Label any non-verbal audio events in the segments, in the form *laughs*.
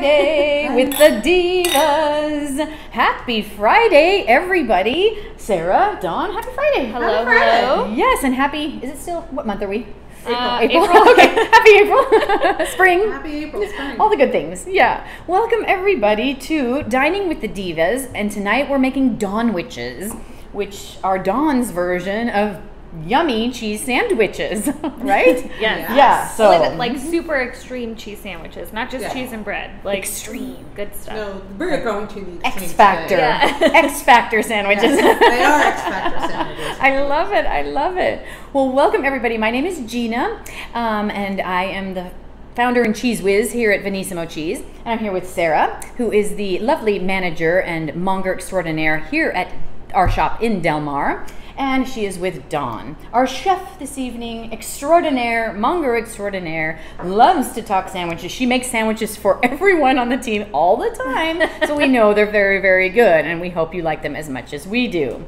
Friday with the divas. Happy Friday, everybody. Sarah, Dawn, happy Friday. Hello, Happy Friday. hello. Yes, and happy, is it still, what month are we? Uh, April. April. *laughs* okay, happy April. *laughs* Spring. Happy April spring. All the good things. Yeah. Welcome everybody to Dining with the Divas, and tonight we're making Dawn Witches, which are Dawn's version of yummy cheese sandwiches, *laughs* right? *laughs* Yes. Yeah. So like, like super extreme cheese sandwiches, not just Yeah. cheese and bread. Like Extreme. good stuff. no, we're going to the X Factor. Yeah. *laughs* X Factor sandwiches. Yes, they are X Factor sandwiches. I love it. I love it. Well, welcome everybody. My name is Gina, um, and I am the founder and cheese whiz here at Venissimo Cheese. And I'm here with Sarah, who is the lovely manager and monger extraordinaire here at our shop in Del Mar. And she is with Dawn, our chef this evening, extraordinaire, monger extraordinaire, loves to talk sandwiches. She makes sandwiches for *laughs* everyone on the team all the time, so we know they're very, very good, and we hope you like them as much as we do.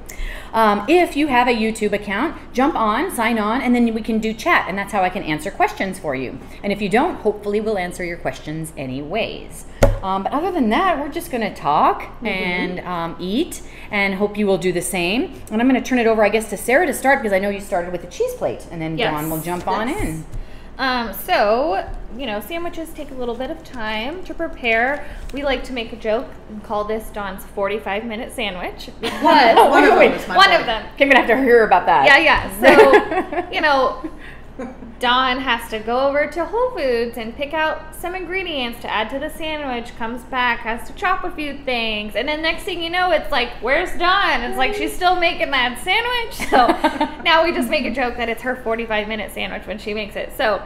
Um, if you have a YouTube account, jump on, sign on, and then we can do chat, and that's how I can answer questions for you. And if you don't, hopefully we'll answer your questions anyways. Um, but other than that, we're just going to talk and um, eat, and hope you will do the same. And I'm going to turn it over, I guess, to Sarah to start because I know you started with the cheese plate, and then Yes. Dawn will jump on in. Um, so, you know, sandwiches take a little bit of time to prepare. We like to make a joke and call this Dawn's 45 minute sandwich *laughs* because Oh, One wait, of wait, them is *laughs* one of them. I'm going to have to hear about that. Yeah, yeah. So, *laughs* you know, Dawn has to go over to Whole Foods and pick out some ingredients to add to the sandwich, comes back, has to chop a few things, and then next thing you know, it's like, where's Dawn? It's like she's still making that sandwich. So *laughs* now we just make a joke that it's her 45 minute sandwich when she makes it. So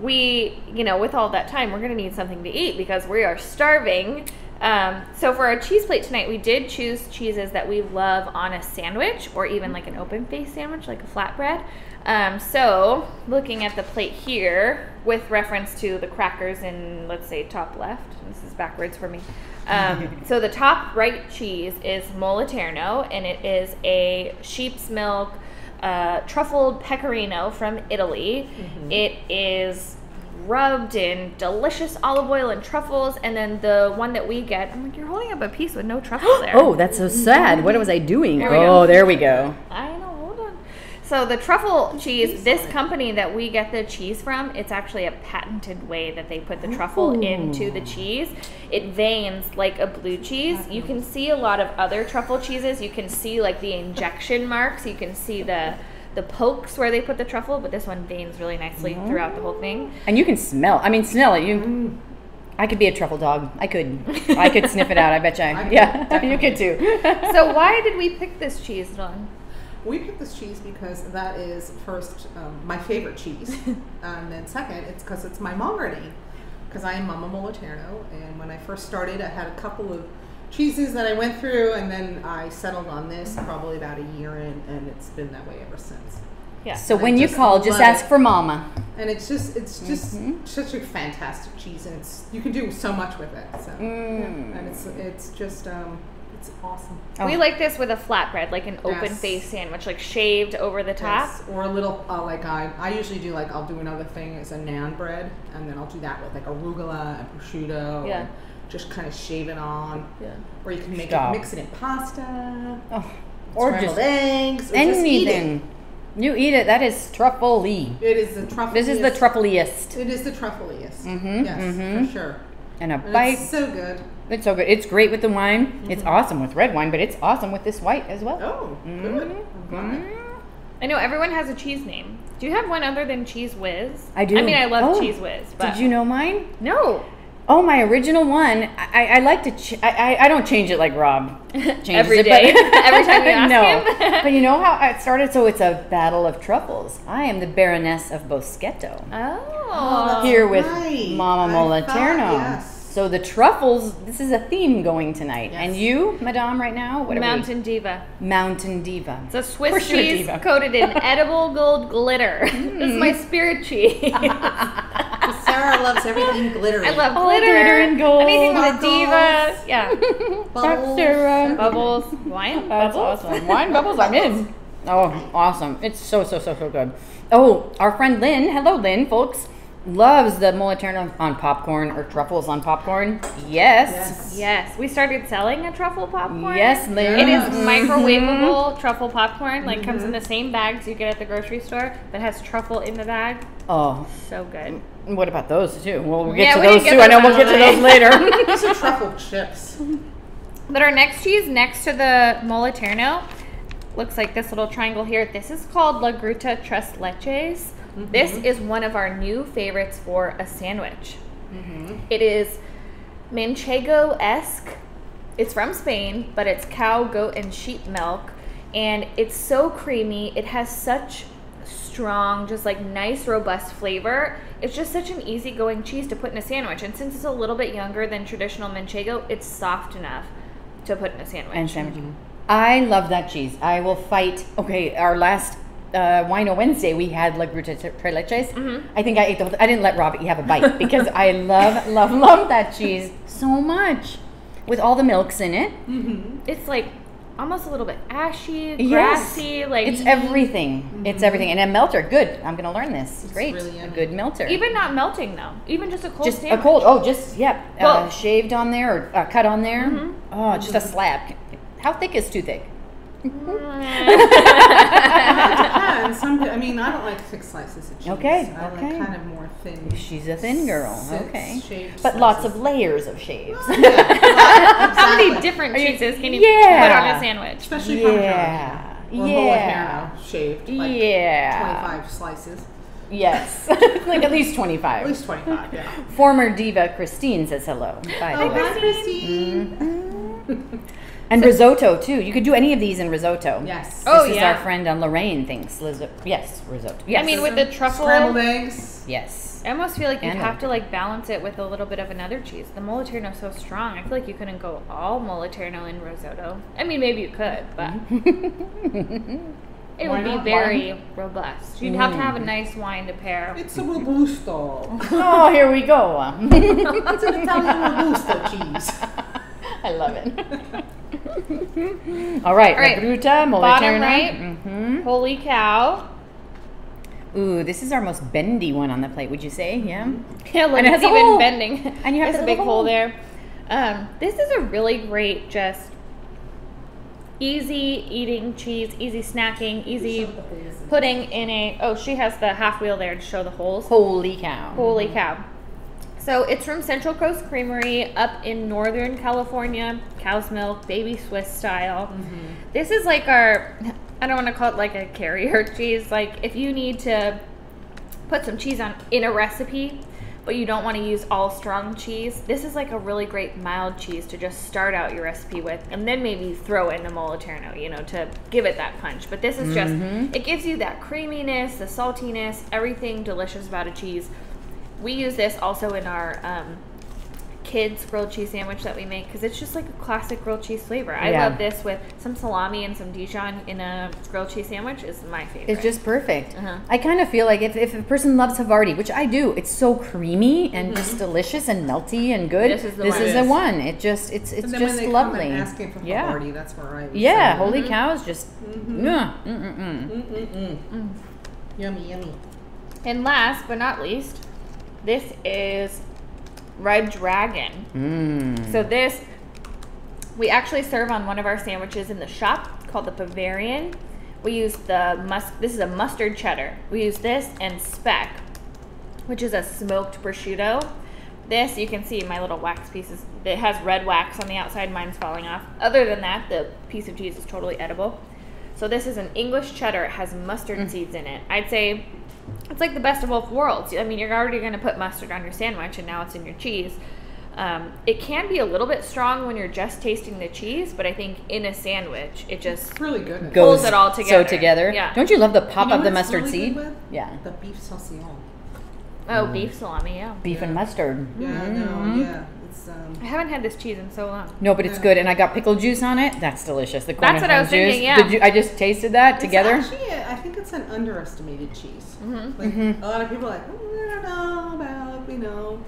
we, you know, with all that time, we're going to need something to eat because we are starving. Um, so for our cheese plate tonight, we did choose cheeses that we love on a sandwich or even like an open face sandwich, like a flatbread. Um, so looking at the plate here with reference to the crackers in, let's say, top left. This is backwards for me. Um, *laughs* so the top right cheese is Moliterno, and it is a sheep's milk uh, truffled pecorino from Italy. It is rubbed in delicious olive oil and truffles, and then the one that we get, I'm like, you're holding up a piece with no truffles *gasps* there. Oh, that's so *laughs* sad. What was I doing? There oh, go. there we go. I know. Hold on. So the truffle cheese, this company that we get the cheese from, it's actually a patented way that they put the truffle into the cheese. It veins like a blue cheese. You can see a lot of other truffle cheeses. You can see like the injection *laughs* marks. You can see the the pokes where they put the truffle, but this one veins really nicely mm. throughout the whole thing. And you can smell. I mean, smell it. You. Mm. I could be a truffle dog. I could. I could sniff it out. I *laughs* bet you. I could, yeah, *laughs* you could too. So why did we pick this cheese, Dawn? We picked this cheese because that is first um, my favorite cheese, *laughs* and then second, it's because it's my monger. Because I am Mama Moliterno, and when I first started, I had a couple of cheeses that I went through, and then I settled on this probably about a year in, and it's been that way ever since. Yeah. So I when you just call, just ask it. for Mama. And it's just it's just Mhm. such a fantastic cheese, and it's you can do so much with it. So Mm. and it's it's just um it's awesome. Oh. We like this with a flatbread, like an open Yes. face sandwich, like shaved over the top. Yes, or a little uh, like I I usually do like I'll do another thing is a naan bread, and then I'll do that with like arugula and prosciutto. Yeah. and just kind of shave it on, Yeah. or you can make Stop. it mix it in pasta, Oh, or scrambled just eggs, or just eat it. anything. You eat it. That is truffle-y. It is the truffle. This is the truffleiest. It is the truffleiest. Mhm, yes, mhm. for sure. And a And bite. it's so good. It's so good. It's great with the wine. It's Mm-hmm. awesome with red wine, but it's awesome with this white as well. Oh, good. I'm glad. Mhm. I know everyone has a cheese name. Do you have one other than Cheese Whiz? I do. I mean, I love Oh, Cheese Whiz. But Did you know mine? No. Oh, my original one. I, I like to. Ch- I, I I don't change it like Rob *laughs* changes Every it, day? but- *laughs* Every time you ask no. him? *laughs* but you know how it started? So it's a battle of truffles. I am the Baroness of Boschetto. Oh. that's here with right. Mama I thought, Moliterno. yes. So the truffles. This is a theme going tonight. Yes. And you, Madame, right now, what are we? Mountain Diva. Mountain Diva. It's a Swiss you're cheese diva. coated in *laughs* edible gold glitter. Mm. this is my spirit cheese. *laughs* Sarah loves everything *laughs* glittery. I love Oh, glitter. glitter and gold. Anything with a Sparkles. diva. Yeah. bubbles. Sarah. Bubbles. Wine? That's Bubbles? awesome. Wine bubbles, I'm in. Oh, awesome. It's so, so, so, so good. Oh, our friend Lynn. Hello, Lynn, folks. Loves the Moliterno on popcorn or truffles on popcorn. Yes. Yes. Yes, we started selling a truffle popcorn. Yes, there It is Yes. microwavable mm-hmm. truffle popcorn. Like comes in the mm-hmm. same bags you get at the grocery store, but has truffle in the bag. Oh, So good. what about those too? Well, we'll get Yeah, to we those can too. I know we'll get to those later. *laughs* These are truffle chips. But our next cheese next to the Moliterno looks like this little triangle here. This is called La Gruta Tres Leches. Mm-hmm. This is one of our new favorites for a sandwich. Mm-hmm. It is Manchego esque. It's from Spain, but it's cow, goat, and sheep milk. And it's so creamy. It has such strong, just like nice, robust flavor. It's just such an easygoing cheese to put in a sandwich. And since it's a little bit younger than traditional Manchego, it's soft enough to put in a sandwich. and sandwich. Mm-hmm. I love that cheese. I will fight. Okay, our last uh, Wino Wednesday, we had La Gruta Tres Leches. Mm-hmm. I think I ate the. whole- I didn't let Robbie have a bite *laughs* because I love, love, love that cheese so much, with all the milks in it. it's like almost a little bit ashy, Yes. grassy, like It's everything. It's everything, and a melter. Good. I'm gonna learn this. It's Great. really a good melter. even not melting though. Even just a cold just sandwich. a cold. Oh, just yeah, uh, shaved on there or uh, cut on there. Mm-hmm. Oh, just a slab. How thick is too thick? Depends. Some, *laughs* I mean, I don't like thick slices of cheese. Okay, I okay. like kind of more thin. She's a thin girl. Six Okay, shaped but lots of layers of shaves. Yeah, How many different Are you- cheeses can you Yeah. put on a sandwich? Especially Yeah. Parmesan. Or Yeah. Moliterno shaved. Like yeah. 25 slices. Yes, *laughs* like at least twenty five. At least 25, yeah. Former diva Christine says hello. Bye. Oh, baby. hi, Christine. Mm-hmm. *laughs* And risotto too. You could do any of these in risotto. Yes. Oh, this is yeah. our friend on Lorraine thinks. Liz- yes, risotto. Yes. I mean, with the mm-hmm. truffle, Scrambled eggs. yes. I almost feel like you'd have to like balance it with a little bit of another cheese. The Moliterno's so strong. I feel like you couldn't go all Moliterno in risotto. I mean, maybe you could, but mm-hmm. it Why would be not? very robust. You'd have to have a mm. nice wine to pair. It's a Robusto. *laughs* oh, here we go. *laughs* it's an Italian Robusto cheese. I love it. *laughs* All right, All right, La Gruta, bottom right. Mm-hmm. Holy cow! Ooh, this is our most bendy one on the plate. Would you say? Yeah. Yeah, *laughs* look, And it it's has even hole. bending. *laughs* And you have There's the a big hole hole. there. Um, this is a really great, just easy eating cheese, easy snacking, easy putting in a. Oh, she has the half wheel there to show the holes. Holy cow. Holy cow! So it's from Central Coast Creamery up in Northern California. Cow's milk, baby Swiss style. Mm-hmm. This is like our. I don't want to call it like a carrier *laughs* cheese. Like if you need to put some cheese on in a recipe, but you don't want to use all strong cheese, this is like a really great mild cheese to just start out your recipe with, and then maybe throw in the Moliterno, you know, to give it that punch. But this is just mm-hmm. it gives you that creaminess, the saltiness, everything delicious about a cheese. We use this also in our um, kids grilled cheese sandwich that we make because it's just like a classic grilled cheese flavor. I Yeah. love this with some salami and some Dijon in a grilled cheese sandwich is my favorite. It's just perfect. Uh-huh. I kind of feel like if, if a person loves Havarti, which I do, it's so creamy and just delicious and melty and good. This is the this one. is It the one. It just it's it's And just lovely. come and asking for yeah. Havarti, that's where I would Yeah, say, holy cow is just yeah. Mm-mm-mm. Mm-mm-mm. Yummy, yummy. And last but not least, this is Red Dragon. Mm. So this we actually serve on one of our sandwiches in the shop called the Bavarian. We use the mus this is a mustard cheddar. We use this and speck, which is a smoked prosciutto. This you can see my little wax pieces. It has red wax on the outside. Mine's falling off. Other than that, the piece of cheese is totally edible. So this is an English cheddar. It has mustard seeds in it. I'd say it's like the best of both worlds. I mean, you're already going to put mustard on your sandwich, and now it's in your cheese. Um, it can be a little bit strong when you're just tasting the cheese, but I think in a sandwich, it just It's really good. Pulls it all together. So together. Yeah. Don't you love the pop You know of the it's mustard really seed? good with? Yeah. The beef saucisson. oh beef salami. Yeah, Beef and mustard. Yeah, Mhm. no, yeah. It's um I haven't had this cheese in so long. No, but it's good, and I got pickle juice on it. That's delicious. The That's what I was cornichon thinking, juice. yeah. The ju- I just tasted that together. It's actually, a- I think it's an underestimated cheese. Mhm. Like Mhm. a lot of people are like, oh, I don't know about you know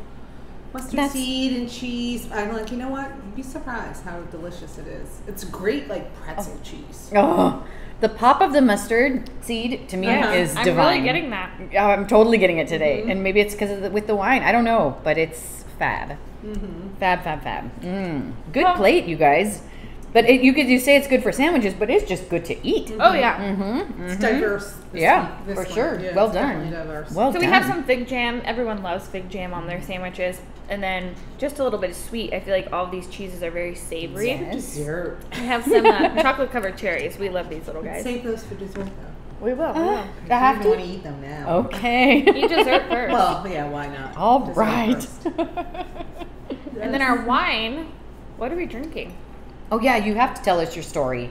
mustard That's- seed and cheese. I'm like, you know what? You'd be surprised how delicious it is. It's great, like pretzel cheese. Oh, the pop of the mustard seed to me Uh-huh. is I'm divine. really getting that. Oh, I'm totally getting it today, Mm-hmm. and maybe it's because of the, with the wine. I don't know, but it's fab, Mm-hmm. fab, fab, fab. Mm. Good Well- plate, you guys. But it, you could you say it's good for sandwiches, but it's just good to eat. Oh yeah. Mm-hmm. It's diverse. this Yeah, week- this for one. sure. Yeah, well done. definitely diverse. Well So done. we have some fig jam. Everyone loves fig jam on their sandwiches, and then just a little bit of sweet. I feel like all these cheeses are very savory. Yes. dessert. We have some uh, *laughs* chocolate covered cherries. We love these little guys. Save those for dessert though. We will. We Uh, will. I have to. want to eat them now. Okay. Eat dessert *laughs* first. Well, yeah, why not? All Dessert right. *laughs* first. and then our wine. What are we drinking? oh yeah, you have to tell us your story,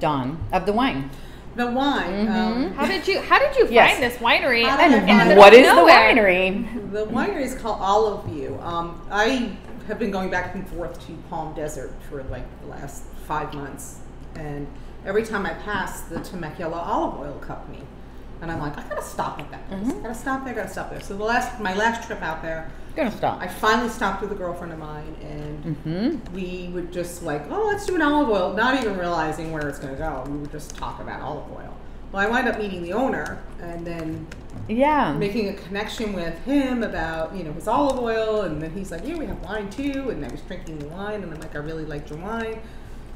Dawn, of the wine. The wine. Um, How did you How did you Yes. find this winery? How did I in the find And it? middle what of is the nowhere? winery? The winery is called Olive View. Um, I have been going back and forth to Palm Desert for like the last five months, and every time I pass the Temecula Olive Oil Company, and I'm like, I gotta stop at that place. I gotta stop there. Gotta stop there. So the last, my last trip out there, Gonna stop. I finally stopped with a girlfriend of mine, and hmm we would just like, oh, let's do an olive oil, not even realizing where it's gonna go. We would just talk about olive oil. Well, I wind up meeting the owner, and then Yeah. making a connection with him about you know his olive oil and then he's like yeah we have wine too and i was drinking the wine and i'm like i really liked your wine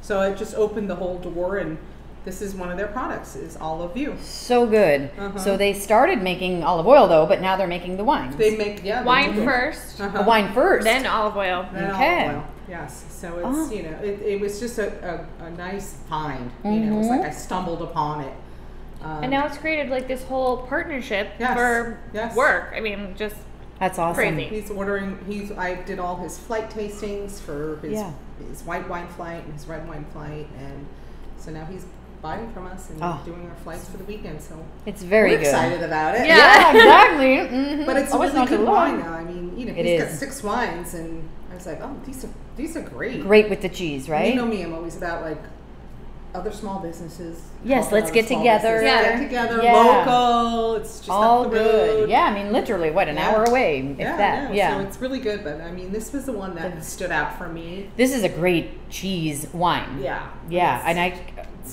so it just opened the whole door and this is one of their products is olive view So good. Uh-huh. So they started making olive oil though, but now they're making the wines. they make yeah they Wine do. first, uh-huh. wine first. then olive oil. Then Okay. olive oil. yes so it's Oh. you know it, it was just a, a, a nice find you know it was like i stumbled upon it um, And now it's created like this whole partnership Yes, for yes. work. I mean, just That's awesome. Crazy. He's ordering. He's. I did all his flight tastings for his Yeah. his white wine flight and his red wine flight, and so now he's buying from us and Oh. doing our flights for the weekend. So It's very we're good. excited about it. Yeah. Yeah, *laughs* exactly. Mhm. But it's Oh, really not good too long. wine now. I mean, you know, It he's got six wines, and I was like, oh, these are these are great. Great with the cheese, And right? You know me. I'm always about like other small businesses. Yes, let's get together. Yeah. Get together. Yeah. Local. It's just All up the good. road. Yeah, I mean, literally, what, an Yeah. hour away, if Yeah, that. yeah. Yeah. So it's really good, but I mean, this was the one that stood out for me. this is a great cheese wine. Yeah. Yeah, and I, it's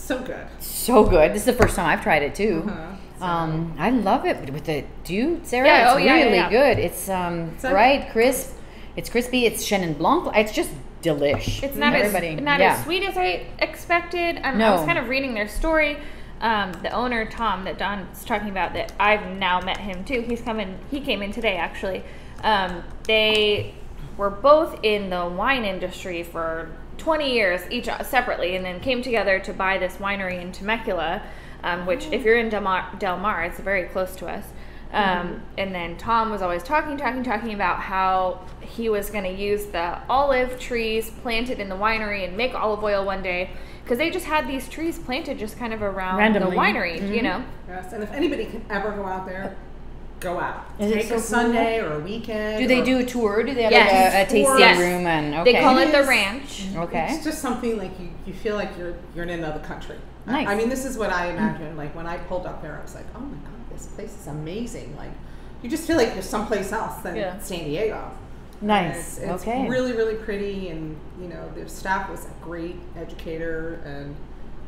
so good. so good. This is the first time I've tried it too. Uh-huh. So- Um, I love it with the do Sarah. Yeah, it's oh, yeah, really yeah. good. It's um like- bright, crisp. It's crispy. It's Chenin Blanc. It's just delish. It's not Everybody, as not as sweet as I expected. Um, I No. was kind of reading their story. Um, the owner Tom that Dawn's talking about that I've now met him too. He's coming. He came in today actually. Um, they were both in the wine industry for 20 years each separately, and then came together to buy this winery in Temecula. Um, which, if you're in Del Mar, Del Mar, it's very close to us. Um, and then Tom was always talking, talking, talking about how he was going to use the olive trees planted in the winery and make olive oil one day because they just had these trees planted just kind of around Randomly. the winery, you Mhm. know. Yes, and if anybody can ever go out there, go out. Is it Take so a cool? Sunday or a weekend. Do they or- do a tour? Do they have Yes. like a, a tasting Yes. room? And okay. They call it the ranch. Okay. It's just something like you, you feel like you're you're in another country. I- Nice. I mean, this is what I imagine. Like when I pulled up there, I was like, oh my god, this place is amazing. Like you just feel like you're someplace else than Yeah. San Diego. And Nice. It's, it's okay. really really pretty, and you know their staff was a great educator, and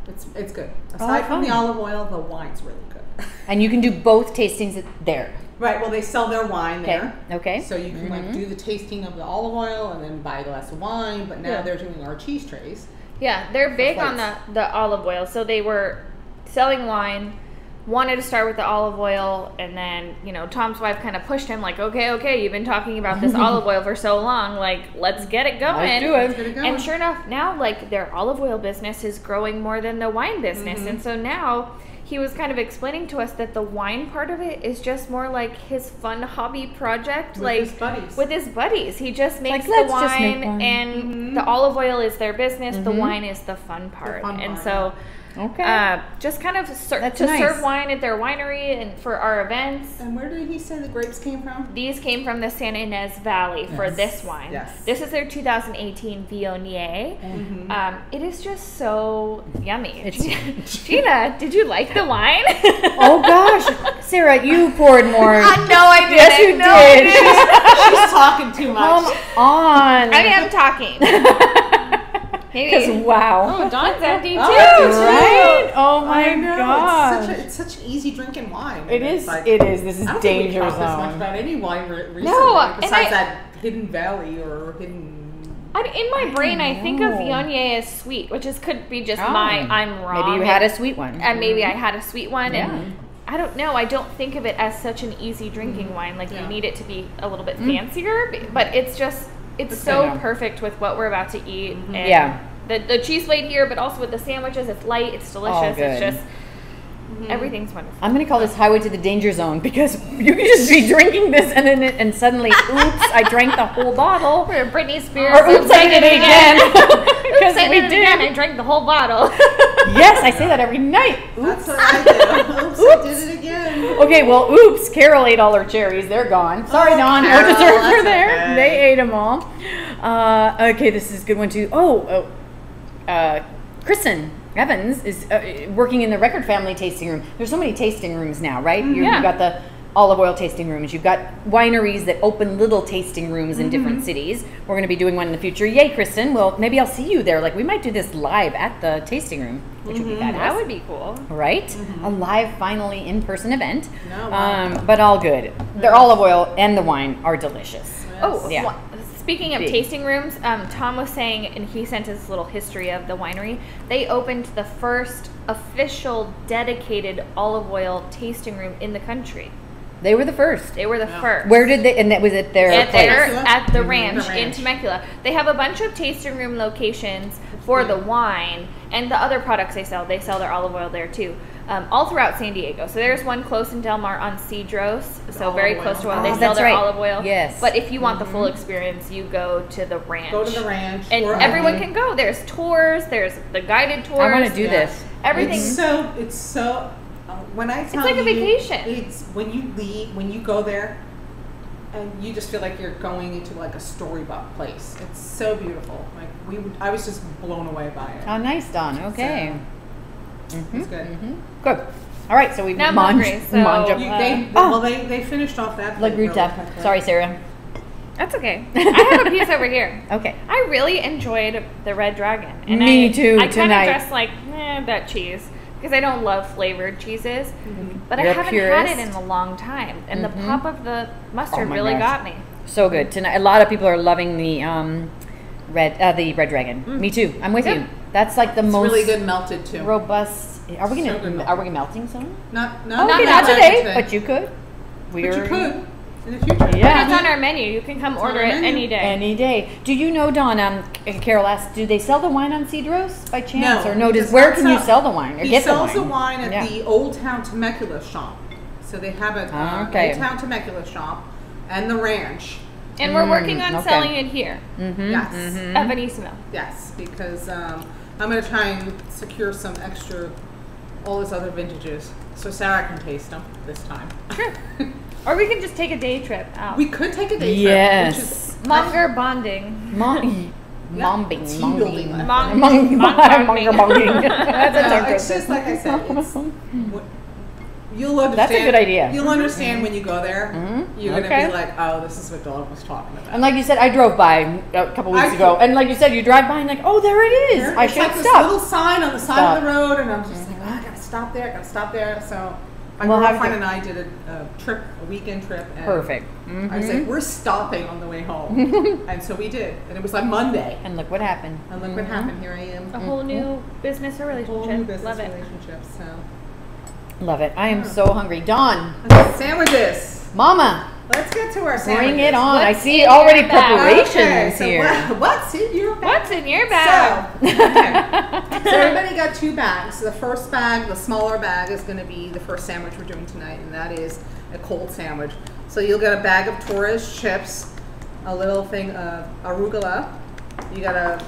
it's it's good. Aside from the olive oil, the wine's really good. *laughs* and you can do both tastings there. right. Well, they sell their wine Okay. there. Okay. So you can like Mhm. do the tasting of the olive oil and then buy a glass of wine. But now Yeah. they're doing our cheese trays. Yeah, they're big on the, the olive oil. So they were selling wine, wanted to start with the olive oil, and then, you know, Tom's wife kind of pushed him, like, okay, okay, you've been talking about this *laughs* olive oil for so long. Like, let's get it going. Let's do it. Let's get it going. And sure enough, now, like, their olive oil business is growing more than the wine business. Mm-hmm. And so now he was kind of explaining to us that the wine part of it is just more like his fun hobby project. With like, his buddies. with his buddies. He just makes like, the "Let's make wine, wine." and Mhm. the olive oil is their business. The Mhm. wine is the fun part. fun and part, so, Okay. uh, just kind of ser- to nice. serve wine at their winery and for our events. And where did he say the grapes came from? These came from the San Ynez Valley for this wine. Yes. This is their 2018 Viognier. Mhm. Um, it is just so yummy. It's- Gina, *laughs* did you like the wine? *laughs* oh gosh, *laughs* Sarah, you poured more. I know I did. Yes, you no, did. didn't. She's talking too Come much. on. I am talking. Maybe. Because wow. Oh, Dawn's empty too. Oh. Right? Oh my I god. It's such, a, it's such easy drinking wine. And is. it's like- it is. This is I don't think we danger talked this much about any wine re- recently, No, and besides I- that Hidden Valley or Hidden. I, in my brain, I think of know. Viognier as sweet, which is could be just Oh. my I'm wrong. Maybe you had a sweet one. and maybe I had a sweet one, Yeah. and I don't know. I don't think of it as such an easy drinking mm. wine. Like Yeah. you need it to be a little bit mm. fancier, b- but it's just it's so perfect with what we're about to eat. And Yeah. The the cheese plate here, but also with the sandwiches, it's light, it's delicious. It's just everything's wonderful. I'm gonna call this highway to the danger zone because *laughs* you can just be drinking this and then and suddenly, oops, I drank the whole bottle. *laughs* Or Britney Spears. Or oops, I did it again. *laughs* Because Oops, I we did it again. I drank the whole bottle. Yes, I say that every night. That's Oops. what I do. Oops, I did it again. Okay, well, oops, Carol ate all her cherries. They're gone. Sorry, Oh, Dawn. No Carol, dessert for that's there. okay. They ate them all. Uh, okay, this is a good one too. Oh, oh uh, Kristen Evans is uh, working in the Record Family tasting room. There's so many tasting rooms now, right? You, Yeah. You've got the olive oil tasting rooms. You've got wineries that open little tasting rooms in different cities. We're going to be doing one in the future. Yay, Kristen. Well, maybe I'll see you there. Like, we might do this live at the tasting room, which would be badass that would be cool. right? A live, finally in person event. No, wow. um, but all good. The olive oil and the wine are delicious. Oh, Yeah. wha- speaking of Big. tasting rooms, um, Tom was saying, and he sent his little history of the winery. They opened the first official dedicated olive oil tasting room in the country. They were the first. They were the Yeah. first. Where did they? And that was at their at place. their, Temecula? at the Mhm. ranch, The in. Temecula. They have a bunch of tasting room locations for the wine and the other products they sell. They sell their olive oil there too, um, all throughout San Diego. So there's one close in Del Mar on Cedros, so olive very oil. close to where Oh, they sell their right. olive oil. Yes. But if you want the full experience, you go to the ranch. Go to the ranch. And or- everyone can go. There's tours. There's the guided tours. I want to do Yeah. this. Everything. It's so. It's so. Uh, when I tell it's like a vacation. It's when you leave, when you go there, and you just feel like you're going into like a storybook place. It's so beautiful. Like we, would, I was just blown away by it. Oh, nice, Dawn. Okay. Mhm, It's good. mhm. Good. All right, so we've Now I'm mange- hungry, so- mange- You, Uh, they, oh. well, they, they finished off that. La plate really Gruta. Sorry, Sarah. That's okay. *laughs* I have a piece over here. Okay. I really enjoyed the Red Dragon. And Me I, too, I kind of dress like eh, that cheese because I don't love flavored cheeses, but You're a I haven't purist? had it in a long time. And Mhm. the pop of the mustard Oh really gosh. got me. So good tonight. A lot of people are loving the um, red, uh, the red dragon. Me too. I'm with Yeah. you. That's like the It's most really good melted too. robust. Are we gonna? good are we melting some? Not, no, okay, not not today, today, but you could. We're you could in the future. Yeah. But it's on our menu. You can come It's order it menu. any day. Any day. Do you know, Dawn? Um, C- Carol asked, do they sell the wine on Cedros by chance, No, or no? Does does where not can you sell- sell the wine or He get sells the the wine? wine at Yeah. the Old Town Temecula shop. So they have a uh, Okay. Old Town Temecula shop and the ranch. And we're working Mm, on okay. selling it here Mm-hmm. Yes. at Venissimo. Yes, because um, I'm going to try and secure some extra, all his other vintages, so Sarah can taste them this time. *laughs* Or we can just take a day trip out. we could take a day trip. Yes. Which is, Monger bonding. Mom, Yeah, mombing, tea mombing, monger bonging. That's a No, tongue it's just like I said. *laughs* It's, what- you'll understand. That's a good idea. You'll understand when you go there. Mhm. You're going to Okay. be like, oh, this is what Dawn was talking about. And like you said, I drove by a couple weeks I- ago, and like you said, you drive by and like, oh, there it is. There- I it's should like this stop. little sign on the side Stop. of the road, and I'm just like, oh, I gotta stop there, I gotta stop there. So my We'll girlfriend and I did a, a trip, a weekend trip. And Perfect. I was like, we're stopping on the way home, *laughs* and so we did, and it was like Monday. And look what happened. And look what Mhm. happened. Here I am. A whole new business or A whole relationship. new business Love it. relationship. So Love it. I am so hungry. Dawn, sandwiches. Mama, Let's get to our sandwiches. bring it on. I see already preparations Okay, so here. what- what's in your bag? What's in your bag? So, *laughs* okay. so everybody got two bags. The first bag, the smaller bag, is going to be the first sandwich we're doing tonight, and that is a cold sandwich. So you'll get a bag of Torres chips, a little thing of arugula, you got a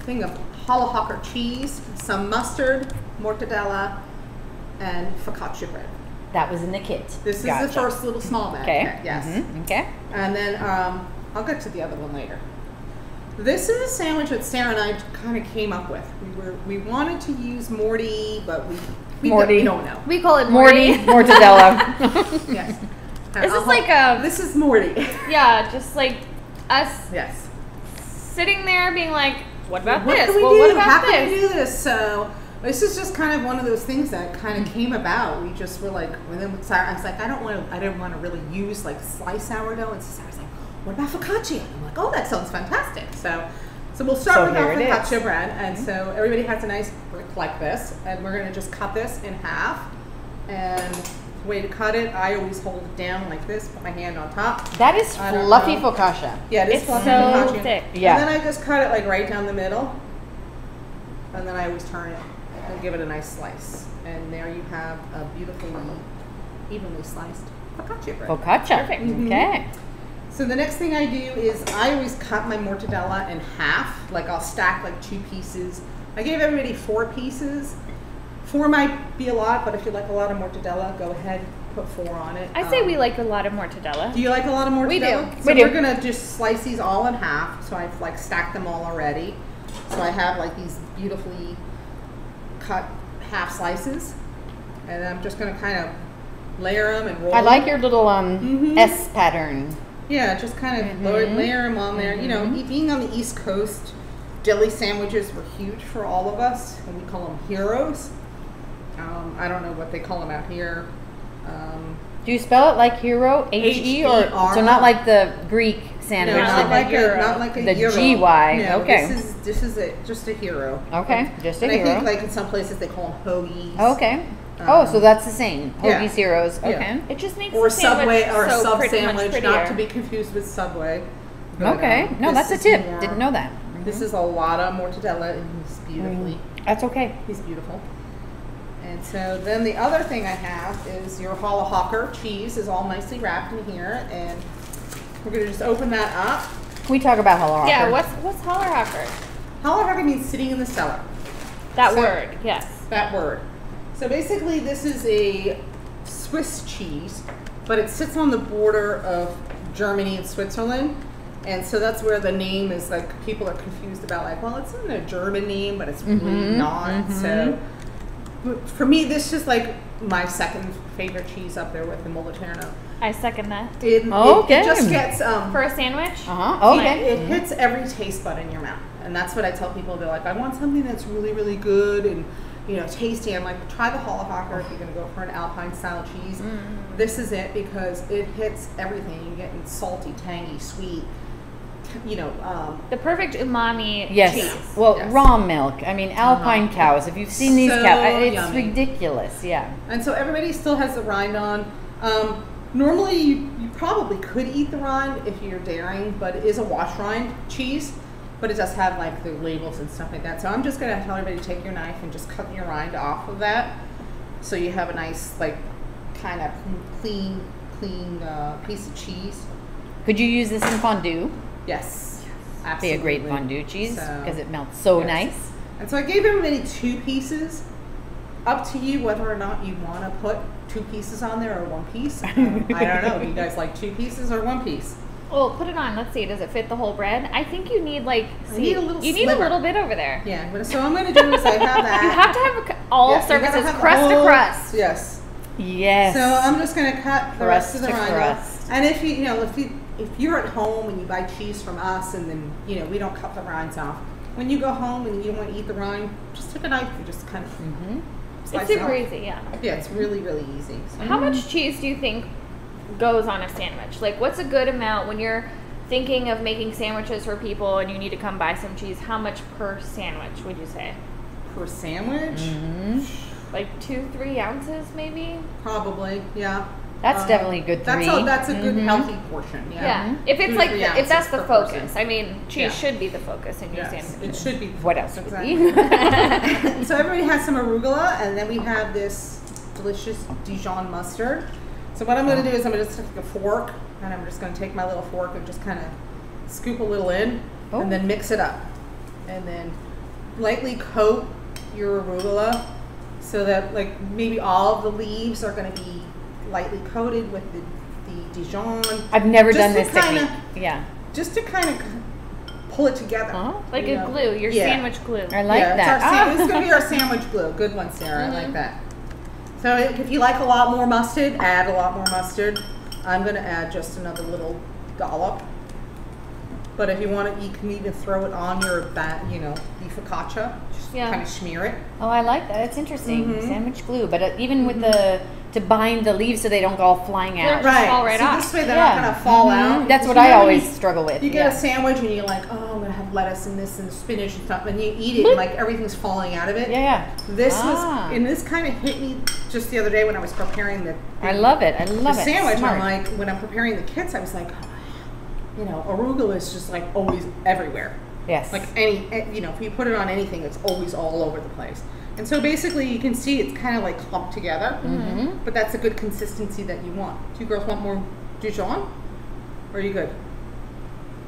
thing of hollahawker cheese, some mustard, mortadella, and focaccia bread. That was in the kit. This is the first little small bag. Okay. Yes. Mhm. Okay. And then um, I'll get to the other one later. This is a sandwich that Sarah and I kind of came up with. We were we wanted to use Morty, but we We Morty. Don't, we don't know. We call it Morty, Morty. *laughs* mortadella. *laughs* Yes. This I'll is like a This is Morty. *laughs* yeah, just like us yes. sitting there being like, what about what this? can we well, do? what about How can this? we do this? So this is just kind of one of those things that kind Mm. of came about. We just were like, and then Sarah, I was like, I don't want to, I didn't want to really use like sliced sourdough, and so Sarah was like, what about focaccia? I'm like, oh, that sounds fantastic. So. So we'll start So with our here it is. focaccia bread, and so everybody has a nice brick like this, and we're gonna just cut this in half. And the way to cut it, I always hold it down like this, put my hand on top. that is fluffy know. focaccia. Yeah, it is It's fluffy so focaccia. thick. Yeah. And then I just cut it like right down the middle. And then I always turn it and give it a nice slice. And there you have a beautifully evenly sliced focaccia bread. Focaccia. Perfect. Mhm. Okay. So the next thing I do is I always cut my mortadella in half. Like I'll stack like two pieces. I gave everybody four pieces. Four might be a lot, but if you like a lot of mortadella, go ahead and put four on it. I say Um, we like a lot of mortadella. Do you like a lot of mortadella? We do. So We do. we're gonna just slice these all in half. So I've like stacked them all already. So I have like these beautifully cut half slices, and I'm just gonna kind of layer them and roll. I like them. your little um Mhm. S pattern. Yeah, just kind of Mhm. layer them on there. You know, Mhm. e- being on the East Coast, deli sandwiches were huge for all of us, and we call them heroes. Um, I don't know what they call them out here. Um, Do you spell it like hero? H E or so not like the Greek sandwich. no, not like a, euro. not like a The euro. GY, No, okay. This is this is a, just a hero. Okay, just a and I think like in some places they call them hoagies. okay. oh, so Um, that's the same. yeah. Hoagies, heroes. Yeah. Okay. It just makes Or the sandwich Subway or so sub pretty sandwich, not to be confused with Subway. But, Okay. um, No, that's a tip. more- Didn't know that. This is a lot of mortadella, and he's beautifully. That's okay. He's beautiful. And so then the other thing I have is your Holla Hawker cheese is all nicely wrapped in here, and we're gonna just open that up. Can we talk about Hello Yeah, Hopper? what's what's Hollerhocker? Holla Hawker means sitting in the cellar. That So- word, yes. that word. So basically, this is a Swiss cheese, but it sits on the border of Germany and Switzerland. And so that's where the name is like people are confused about like, well, it's in a German name, but it's really Mhm, not. So for me, this is like my second favorite cheese up there with the Moliterno. I second that. It, it- Okay. it, just gets um, For a sandwich? Uh huh. it- Okay. It, hits every taste bud in your mouth, and that's what I tell people. They're like, I want something that's really, really good and you know tasty. I'm like, try the Hollahocker if you're gonna go for an Alpine style cheese. Mm. This is it because it hits everything. You're getting salty, tangy, sweet. You know, um, The perfect umami Yes. cheese. Well, Yes. raw milk. I mean, alpine Uh-huh. cows. If you've seen these So cows, it's yummy. ridiculous. Yeah. and so everybody still has the rind on. Um, normally, you, you probably could eat the rind if you're daring, but it is a wash rind cheese. But it does have like the labels and stuff like that. So I'm just gonna tell everybody to take your knife and just cut your rind off of that, so you have a nice like kind of clean, clean uh, piece of cheese. Could you use this in fondue? Yes, Be absolutely. a great fondue cheese So- because it melts so Yes. nice. And so I gave everybody two pieces. Up to you whether or not you want to put two pieces on there or one piece. Um, *laughs* I don't know. Do you guys like two pieces or one piece? Well, put it on. Let's see. Does it fit the whole bread? I think you need like. See, need a little you need a little bit over there. Yeah. But so I'm going to do is I have that. You have to have a c all Yeah, surfaces, have the crust to crust. Yes. Yes. So I'm just going to cut the rest of the Crust rind off. And if you, you know, if you if you're at home and you buy cheese from us and then you know we don't cut the rinds off. When you go home and you want to eat the rind, just take a knife and just kind of hmm slice It's it super easy, yeah. Yeah, it's really really easy. So. How much cheese do you think goes on a sandwich? Like, what's a good amount when you're thinking of making sandwiches for people and you need to come buy some cheese? How much per sandwich would you say? per sandwich? hmm Like two, three ounces, maybe? Probably, yeah. That's Um, definitely a good That's three. a, that's a good Mhm. healthy portion. Yeah. Yeah. If it's to like, the, if that's the focus. person. I mean, cheese Yeah. should be the focus in your Yes, sandwich. it should be. What else would Exactly. be? *laughs* *laughs* so everybody has some arugula, and then we have this delicious Dijon mustard. So what I'm going to do is I'm going to take a fork, and I'm just going to take my little fork and just kind of scoop a little in, Oh. and then mix it up, and then lightly coat your arugula, so that like maybe all of the leaves are going to be lightly coated with the, the Dijon, I've never Just done this kinda- technique. Yeah. just to kind of pull it together. Oh, like a know. glue, your Yeah. sandwich glue. I like yeah, that. It's our, Ah. This is gonna be our sandwich glue. Good one, Sarah. I Mhm. like that. So if you like a lot more mustard, add a lot more mustard. I'm gonna add just another little dollop. But if you want it, you can even throw it on your bat, you know, beef focaccia. Just Yeah. kind of smear it. Oh, I like that. It's interesting. Mhm. Sandwich glue, but uh, even with the to bind the leaves so they don't go all flying out. They're- Fall right so off. this way they're not gonna fall Mhm. out. That's what I always you- struggle with. You get yeah. a sandwich and you're like, oh, I'm gonna have lettuce and this and spinach and stuff, and you eat it and like everything's falling out of it. yeah, yeah. This Ah. was, and this kind of hit me just the other day when I was preparing the. I love it. I the love it. sandwich. Smart. I'm like, when I'm preparing the kits, I was like, you know, arugula is just like always everywhere. yes. Like any, eh, you know, if you put it on anything, it's always all over the place. And so basically, you can see it's kind of like clumped together, Mm-hmm. but that's a good consistency that you want. Do you girls want more Dijon? Or are you good?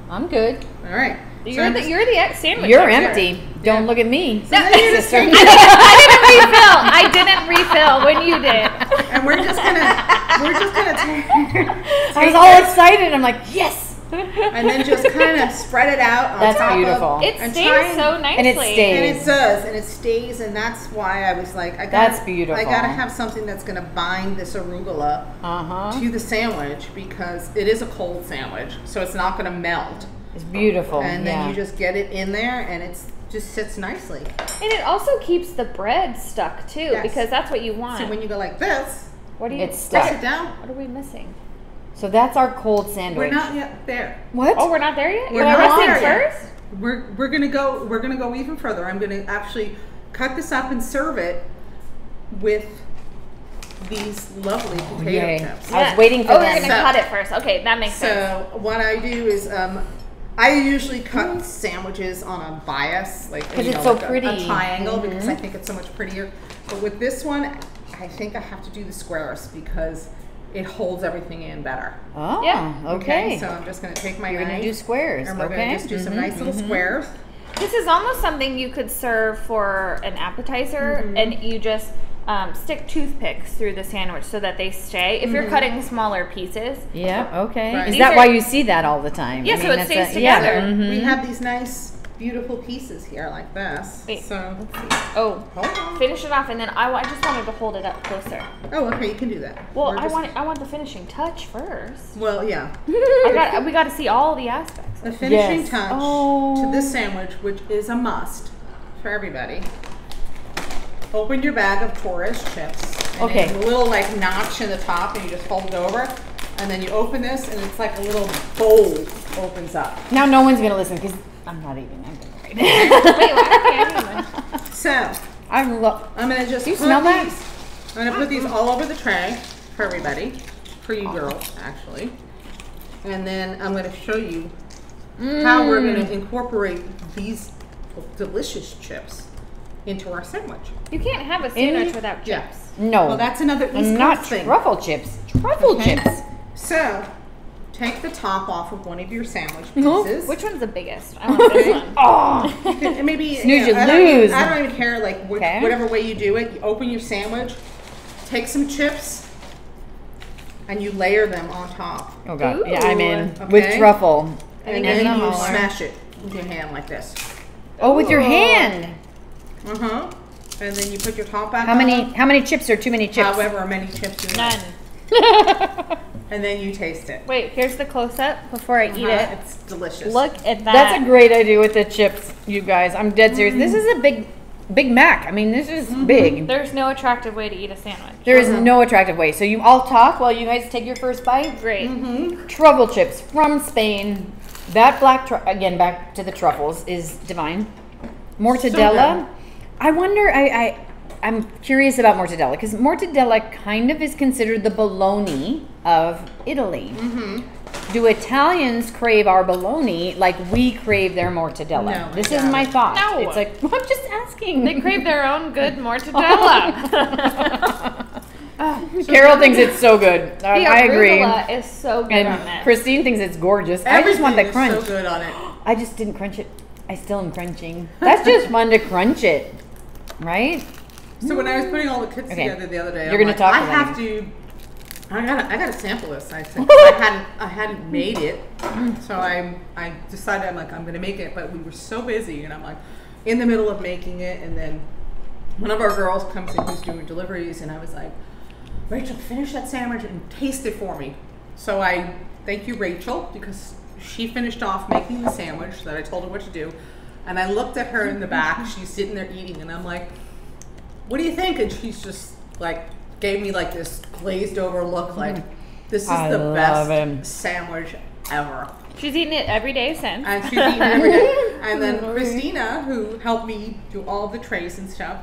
I'm good. All right. You're I'm the just- you're the ex- sandwich. You're expert. empty. Don't Yeah. look at me. So then you're just sister. taking- I didn't refill. I didn't refill when you did. and we're just gonna, we're just gonna *laughs* take, I was all excited. I'm like, yes. And then just kind of spread it out. On That's top beautiful. Of, It and stays try and- so nicely. And it stays. And it does, and it stays, and that's why I was like, I got. That's beautiful. I gotta have something that's gonna bind this arugula Uh huh. to the sandwich because it is a cold sandwich, so it's not gonna melt. It's beautiful. and then yeah. you just get it in there, and it's just sits nicely. And it also keeps the bread stuck too, Yes. because that's what you want. So when you go like this, what do you? It's press stuck. it down. What are we missing? So that's our cold sandwich. We're not yet there. What? Oh, we're not there yet. We're you not to there yet. first? We're we're gonna go. We're gonna go even further. I'm gonna actually cut this up and serve it with these lovely potato Yay. chips. I was waiting for Oh, them. you're gonna So- cut it first. Okay, that makes sense. So what I do is um, I usually cut sandwiches on a bias, like 'Cause you it's know, so like a- pretty. a, triangle, because Mhm. I think it's so much prettier. But with this one, I think I have to do the squares because it holds everything in better. Oh, Yeah. okay. So I'm just gonna take my You're gonna do squares. and we're okay. gonna just do some Mhm, nice little mhm. squares. This is almost something you could serve for an appetizer, Mm-hmm. and you just um, stick toothpicks through the sandwich so that they stay. If Mm-hmm. you're cutting smaller pieces, Yeah. Okay. Right. Is These that are- why you see that all the time? Yeah, so it stays a- yeah, together. mhm. We have these nice, beautiful pieces here like this. Wait. So oh, hold on. finish it off, and then I, I just wanted to hold it up closer. Oh, okay, you can do that. Well, We're I just- want I want the finishing touch first. Well, yeah. *laughs* I got we got to see all the aspects. The finishing Yes. touch Oh. to this oh. sandwich, which is a must for everybody. Open your bag of Torres chips. And Okay. A little like notch in the top, and you just fold it over, and then you open this, and it's like a little bowl opens up. Now no one's gonna listen because I'm not eating. I'm gonna write. *laughs* Wait, why can't anyone? So I love. I'm gonna just Do you put smell that? these. I'm gonna put these all over the tray for everybody, for you girls actually, and then I'm gonna show you how we're Mm. gonna incorporate these delicious chips into our sandwich. You can't have a sandwich In- without Yeah. chips. No. Well, that's another East and not Coast thing. truffle chips. Truffle Okay. chips. So, take the top off of one of your sandwich pieces. Which one's the biggest? I want this one. Oh. *laughs* and maybe Snooze, you I don't even- I don't even care like which, Okay. whatever way you do it. You open your sandwich, take some chips, and you layer them on top, Oh god. Yeah, I'm in Ooh. with Okay. truffle. and then you holler. smash it with your hand like this. Oh, with your hand. Uh huh. And then you put your top back How many? on. How many chips are too many chips? However many chips you None. want. *laughs* And then you taste it. Wait, here's the close up before I eat Uh-huh. it. It's delicious. Look at that. That's a great idea with the chips, you guys. I'm dead serious. This is Mm-hmm. a big, Big Mac. I mean, this is big. There's no attractive way to eat a sandwich. There is Uh-huh. no attractive way. So you all talk while you guys take your first bite. Great. Mm-hmm. Truffle chips from Spain. That black, tru- again, back to the truffles, is divine. Mortadella. I wonder, I, I, I'm curious about mortadella because mortadella kind of is considered the bologna of Italy. Mm-hmm. Do Italians crave our bologna like we crave their mortadella? No, this is my thought. No. It's like, *laughs* I'm just asking. They crave their own good *laughs* mortadella. *laughs* Carol thinks it's so good. The I agree. is so good on And. Christine thinks it's gorgeous. I just want the crunch. so good on it. I just didn't crunch it. I still am crunching. That's just fun to crunch it, right? So when I was putting all the kits Okay. together the other day, You're I'm gonna like, talk I have to. I gotta, I gotta sample this. I said *laughs* I hadn't, I hadn't made it, so I, I decided I'm like, I'm gonna make it. But we were so busy, and I'm like, in the middle of making it, and then one of our girls comes in who's doing deliveries, and I was like, Rachel, finish that sandwich and taste it for me. So I thank you, Rachel, because she finished off making the sandwich that I told her what to do. And I looked at her in the back, she's sitting there eating, and I'm like, What do you think? And she's just like, gave me like this glazed over look, like, This is I the best it. sandwich ever. She's eaten it every day since. And she's eating it every day. *laughs* And then Christina, who helped me do all the trays and stuff,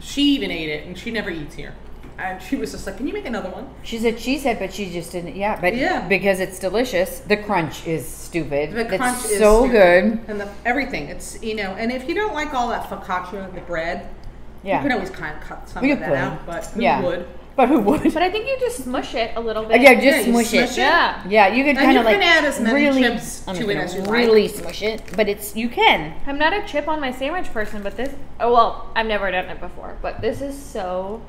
she even ate it, and she never eats here. And she was just like, "Can you make another one?" She's a cheesehead, but she just didn't. Yeah, but Yeah. because it's delicious. The crunch is stupid. The it's crunch is so super- good. and the everything. It's you know, and if you don't like all that focaccia in the bread, Yeah. you could always kind of cut some You of that could. out. But who Yeah. would? But who would? but I think you just smush it a little bit. yeah, just Yeah, you smush it. smush it. Yeah. Yeah, you could kind of like can add as many really, chips I'm to it as you like. really smush it, but it's you can. I'm not a chip on my sandwich person, but this. Oh well, I've never done it before, but this is so.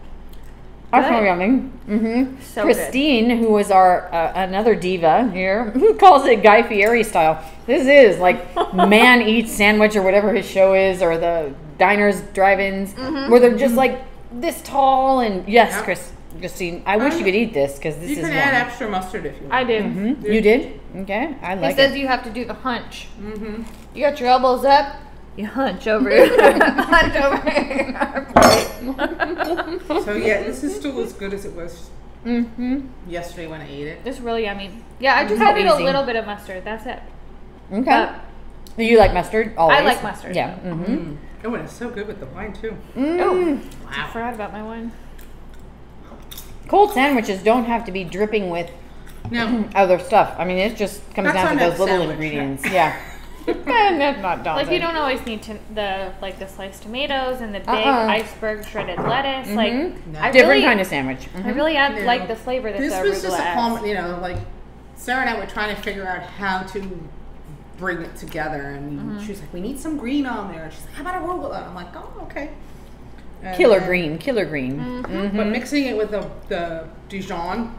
That's Good. so yummy. Mm-hmm. So good. Christine, who was our uh, another diva here, *laughs* calls it Guy Fieri style. This is like *laughs* man eats sandwich or whatever his show is, or the diners, drive-ins, Mm-hmm. where they're just like this tall. And yes, Yeah. Chris, Christine, I wish you could eat this because this You is can one. add extra mustard if you want. I do. Mhm. You did? Okay, I like It like says it. you have to do the hunch. Mm-hmm. You got your elbows up. You hunch over. *laughs* hunch over. So yeah, this is still as good as it was Mm-hmm. yesterday when I ate it. It's really yummy. Yeah, I just So added a little bit of mustard. That's it. Okay. you like mustard? Always. I like mustard. Yeah. Mm-hmm. Mm. Oh, and it's so good with the wine too. Mm. I Wow. forgot about my wine. Cold sandwiches don't have to be dripping with No, *clears throat* other stuff. I mean, it just comes That's down to those little sandwich. ingredients. Yeah. *laughs* and that's not daunting. Like you don't always need to the like the sliced tomatoes and the big Uh-uh. iceberg shredded lettuce. Like Mhm. No. I Different really, kind of sandwich. I Mhm. really add No. like the flavor that this the was just a adds. calm. You know, like Sarah and I were trying to figure out how to bring it together, and Mm-hmm. she was like, "We need some green on there." And she's like, "How about a arugula?" I'm like, "Oh, okay." And Killer then- green. Killer green. Mm-hmm. But Mhm. mixing it with the the Dijon,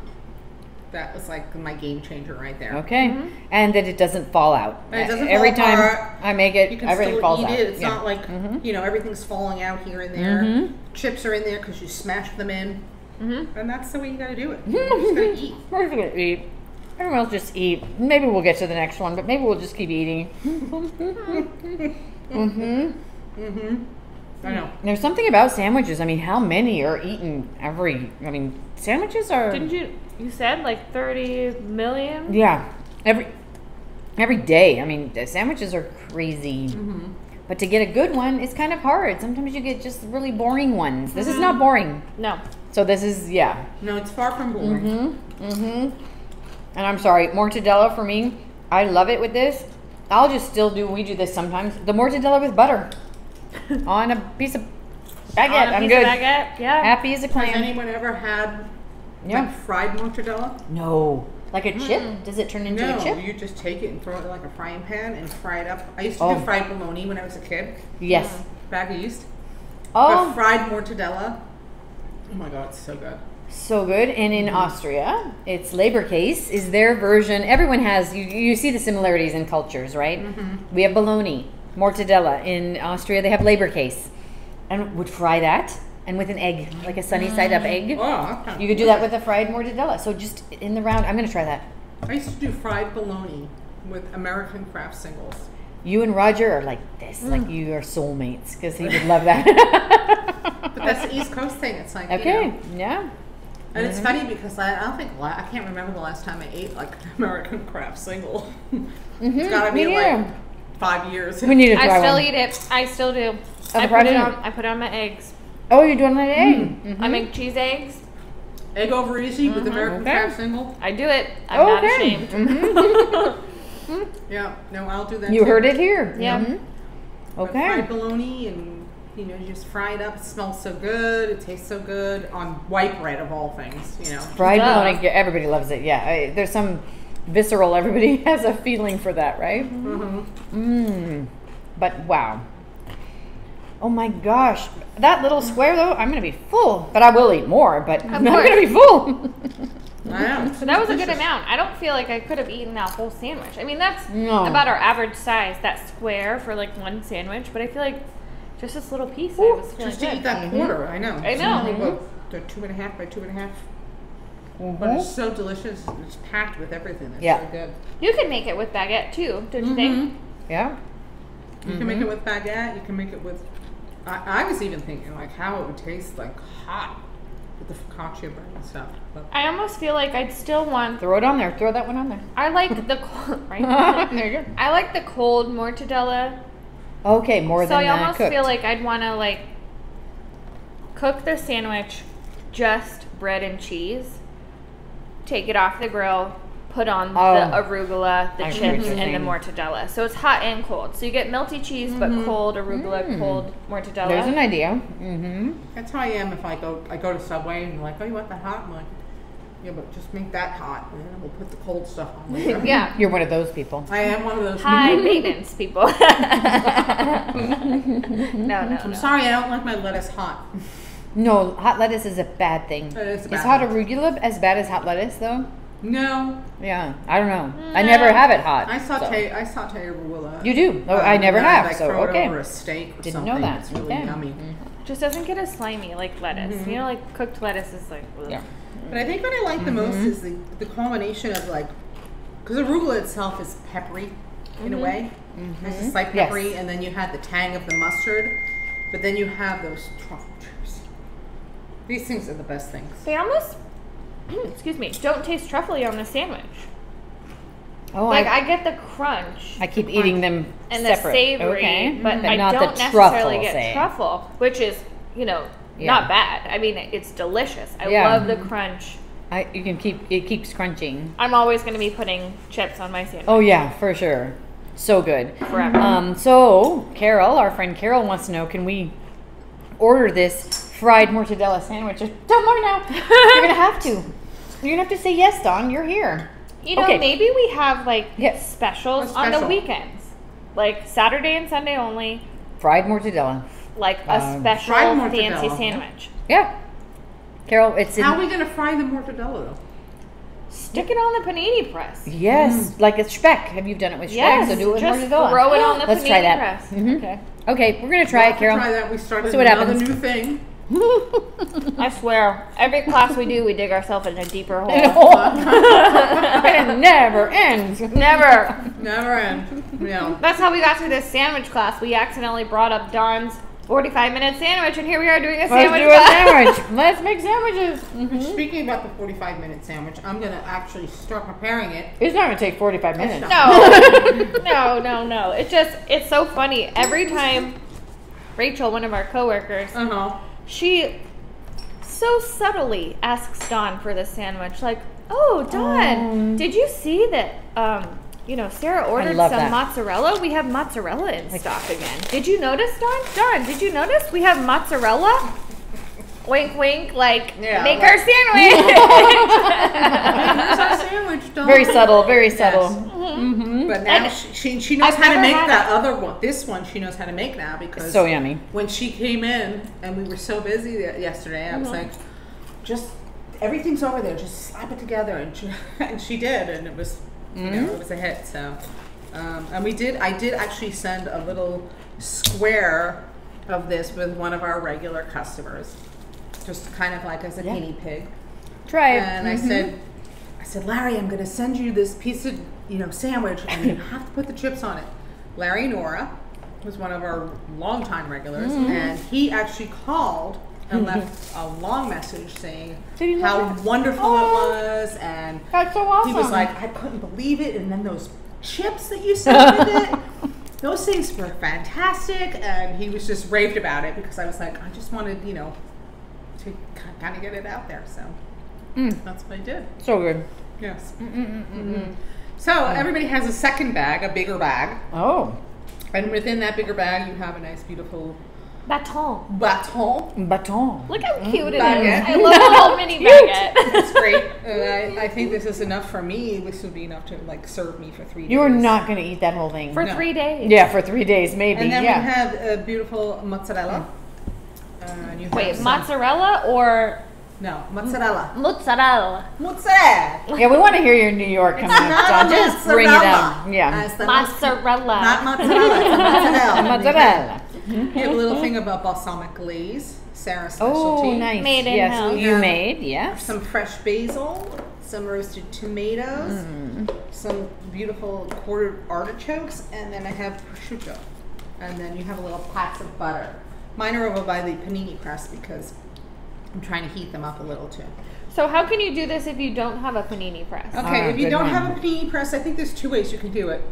that was like my game changer right there. Okay. And that it doesn't fall out. And it doesn't Every fall time apart. I make it, You can everything still falls eat out. it. It's Yeah. not like Mhm. you know everything's falling out here and there. Mhm. Chips are in there because you smashed them in, Mm-hmm. and that's the way you got to do it. *laughs* You just gotta eat. We're just gonna eat. Everyone else just eat. Maybe we'll get to the next one, but maybe we'll just keep eating. *laughs* mm-hmm. Mm-hmm. I know. There's something about sandwiches. I mean, how many are eaten every? I mean, sandwiches are. Didn't you? You said like thirty million. Yeah, every every day. I mean, the sandwiches are crazy. Mm-hmm. But to get a good one, it's kind of hard. Sometimes you get just really boring ones. This is not boring. No. So this is yeah. No, it's far from boring. Mm-hmm. Mm-hmm. And I'm sorry, mortadella for me. I love it with this. I'll just still do. We do this sometimes. The mortadella with butter *laughs* on a piece of baguette. On a I'm good. Baguette. Yeah. Happy as a Has clam. anyone ever had Yeah. like fried mortadella? No. Like a chip? Does it turn into no, a chip? No, you just take it and throw it in like a frying pan and fry it up. I used to Oh. do fried bologna when I was a kid. Yes. Bag of yeast. But Oh, fried mortadella. Oh my god, it's so good. So good. And in mm-hmm. Austria, it's Leberkäse is their version. Everyone has you, you see the similarities in cultures, right? Mm-hmm. We have bologna, mortadella. In Austria, they have Leberkäse, and would fry that and with an egg, like a sunny side up egg. Mm-hmm. Oh, that You could do that with a fried mortadella. So just in the round, I'm gonna try that. I used to do fried bologna with American Kraft singles. You and Roger are like this, like mm. you are soulmates, because he would love *laughs* that. But that's the East Coast thing. It's like okay, You know, yeah. And it's funny because I, I don't think la- I can't remember the last time I ate like an American Kraft single. *laughs* it's gotta be me like neither. five years. We need to try I still one. eat it. I still do. the I fried put it one? on. I put it on my eggs. Oh, you're doing that egg. Mhm. I make cheese eggs. Egg over easy with American Okay. Kraft single. I do it. I'm not Okay. ashamed. *laughs* Yeah, no, I'll do that. you too. heard it here. Yeah. Mhm. But Okay. fried bologna and you know, you just fry it up. It smells so good. It tastes so good on white bread of all things. You know. Fried Duh. bologna, yeah, everybody loves it. Yeah, I, there's some visceral. Everybody *laughs* has a feeling for that, right? Mm-hmm. Mmm. But wow. Oh my gosh, that little square though, I'm gonna be full. But I will eat more. But *laughs* I'm course. gonna be full. *laughs* I know. So that was a good amount. I don't feel like I could have eaten that whole sandwich. I mean, that's No. about our average size, that square for like one sandwich. But I feel like Just this little piece. I was Just to good. eat that mm-hmm. quarter, I know. I know. only mm-hmm. about the two and a half by two and a half. Mm-hmm. But it's so delicious. It's packed with everything. It's Yeah. so good. You can make it with baguette too, don't you Mm-hmm. think? Yeah. You can make it with baguette. You can make it with. I, I was even thinking like how it would taste like hot with the focaccia bread and stuff. But I almost feel like I'd still want. Throw it on there. Throw that one on there. I like the cold, *laughs* right? *laughs* there you go. I like the cold mortadella. Okay, more than that. So than I almost cooked. feel like I'd want to like cook the sandwich, just bread and cheese. Take it off the grill. Put on Oh. the arugula, the I chips, and the mortadella. So it's hot and cold. So you get melty cheese, but cold arugula, cold mortadella. Mm. There's an idea. Mm-hmm. that's how I am if I go I go to Subway and they're like, oh, you want the hot? I'm like, yeah, but just make that hot, and then we'll put the cold stuff on later. *laughs* yeah. You're one of those people. I am one of those. High people. *laughs* maintenance people. *laughs* no, no, I'm no. sorry, I don't like my lettuce hot. No, hot lettuce is a bad thing. It is a is bad hot thing. arugula as bad as hot lettuce though? No, Yeah, I don't know. I never have it hot. I so. saute I saute arugula. You do? Oh, Um, I never and have. Like so throw okay. it over a steak or Didn't something. know that. It's really Okay. yummy. Just doesn't get as slimy like lettuce. You know, like cooked lettuce is like. ugh. Yeah. But I think what I like the most Mm-hmm. is the, the combination of like, because arugula itself is peppery in a way. It's a slight Mm-hmm. Yes. peppery, and then you have the tang of the mustard, but then you have those truffle chips. These things are the best things. They almost, *clears throat* excuse me, don't taste truffly on the sandwich. Oh, Like I, I get the crunch I keep eating them and separate. the savory, okay. but I not don't the necessarily truffle, get say. truffle, which is you know Yeah. not bad. I mean, it's delicious. I Yeah. love the crunch. I, you can keep it keeps crunching. I'm always going to be putting chips on my sandwich Oh yeah, for sure. So good. forever. Um, so Carol, our friend Carol wants to know, can we order this fried mortadella sandwich? *laughs* Dawn't worry now. You're gonna have to. *laughs* You're gonna have to say yes, Don. You're here. you know, okay. maybe we have like Yeah. specials A on the weekends, like Saturday and Sunday only, Fried mortadella. Like a Um, special fancy sandwich. Yeah. Carol, it's in. How are we gonna fry the mortadella though? Stick it on the panini press. yes, like a speck. Have you done it with speck? Yes, so do it with just mortadella. throw it on the Let's panini try that. press. Mhm. Okay. Okay, we're gonna try We'll it, have to Carol. Try that. We started See what another happens. new thing. *laughs* I swear, every class we do, we dig ourselves in a deeper hole. *laughs* it never ends. Never. Never end. Yeah. That's how we got to this sandwich class. We accidentally brought up Dawn's 45 minute sandwich, and here we are doing a Let's sandwich do a sandwich. *laughs* Let's make sandwiches. Mhm. Speaking about the 45 minute sandwich, I'm gonna actually start preparing it. It's not gonna take 45 minutes. No, *laughs* *laughs* no, no, no. It just, it's so funny. Every time Rachel, one of our coworkers, Uh huh. she so subtly asks Dawn for the sandwich, like, "Oh, Dawn, Um, did you see that? Um, you know, Sarah ordered some that. mozzarella. We have mozzarella in stock again. Did you notice, Don? Dawn, did you notice we have mozzarella?" Wink, wink, like Yeah, make like- our sandwich. *laughs* Our sandwich. Dawn. Very subtle, very subtle. Yes. Mm-hmm. But now And she, she, she knows I've how to make that it. other one. This one she knows how to make now because So yummy. when she came in and we were so busy th- yesterday, I was Mm-hmm. like, just everything's over there, just slap it together, and she, *laughs* and she did, and it was, you Mm-hmm. know, it was a hit. So, um, and we did, I did actually send a little square of this with one of our regular customers, just kind of like as a Yeah. guinea pig. Try it. And I said, I said, Larry, I'm going to send you this piece of, you know, sandwich, and you have to put the chips on it. Larry Nora was one of our longtime regulars, Mm-hmm. and he actually called and left *laughs* a long message saying Did he love how it? wonderful Oh. it was, and That's so awesome. he was like, I couldn't believe it, and then those chips that you sent with it. *laughs* Those things were fantastic, and he was just raved about it because I was like, I just wanted, you know, to kind of get it out there. So Mm. that's what I did. so good. Yes. Mm-mm-mm-mm. So mm. everybody has a second bag, a bigger bag, Oh, and within that bigger bag, you have a nice, beautiful Baton. baton. baton. Look how cute it is. Baguette. I *laughs* love the little mini baguette. It's *laughs* great. And I, I think this is enough for me. This would be enough to like serve me for three days. You're not gonna eat that whole thing. For No. three days. yeah, for three days maybe. And then yeah. we have a beautiful mozzarella. Uh, and you have Wait, some- mozzarella or No, mozzarella. mozzarella? Mozzarella. yeah, we want to hear your New York coming up. Not Dawn. Just bring it mozzarella. out. Yeah. Uh, it's the Mozzarella. Not mozzarella. It's mozzarella. *laughs* Mozzarella. You have a little thing about balsamic glaze, Sarah's specialty. Oh, nice. Made in yes, house. you Yeah. made. Yes. Some fresh basil, some roasted tomatoes, Mm. some beautiful quartered artichokes, and then I have prosciutto. And then you have a little pats of butter. Mine are over by the panini press because I'm trying to heat them up a little too. So how can you do this if you don't have a panini press? Okay, Ah, if you don't one. have a panini press, I think there's two ways you can do it.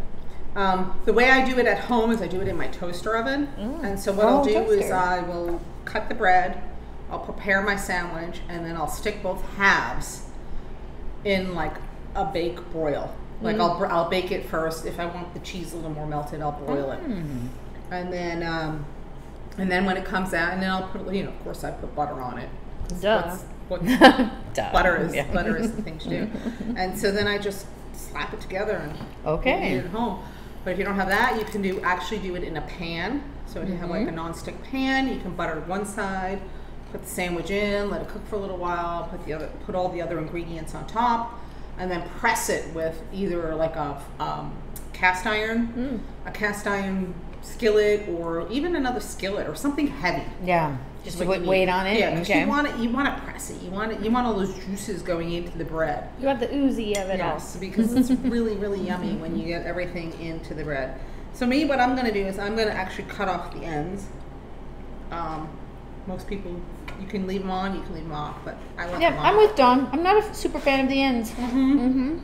Um, the way I do it at home is I do it in my toaster oven. And so what Oh, I'll do is. I will cut the bread, I'll prepare my sandwich, and then I'll stick both halves in like a bake broil. Like I'll I'll bake it first. If I want the cheese a little more melted, I'll broil it, Mm. and then um, and then when it comes out, and then I'll put you know of course I put butter on it. Duh. What *laughs* Duh. butter is Yeah. butter is the thing to do. *laughs* And so then I just slap it together and Okay. eat it at home. But if you don't have that, you can do actually do it in a pan. So if you have like a non-stick pan, you can butter one side, put the sandwich in, let it cook for a little while, put the other put all the other ingredients on top, and then press it with either like a um, cast iron, a cast iron skillet, or even another skillet or something heavy. Yeah. Just you wait need. on it. Yeah, okay. you want it. You want to press it. You want it. You want all those juices going into the bread. You want the oozy of it Yes, because it's really, really yummy when you get everything into the bread. So me, what I'm going to do is I'm going to actually cut off the ends. Um, most people, you can leave them on, you can leave them off, but I want. Yeah, I'm with Dawn. I'm not a super fan of the ends. hmm Mm-hmm.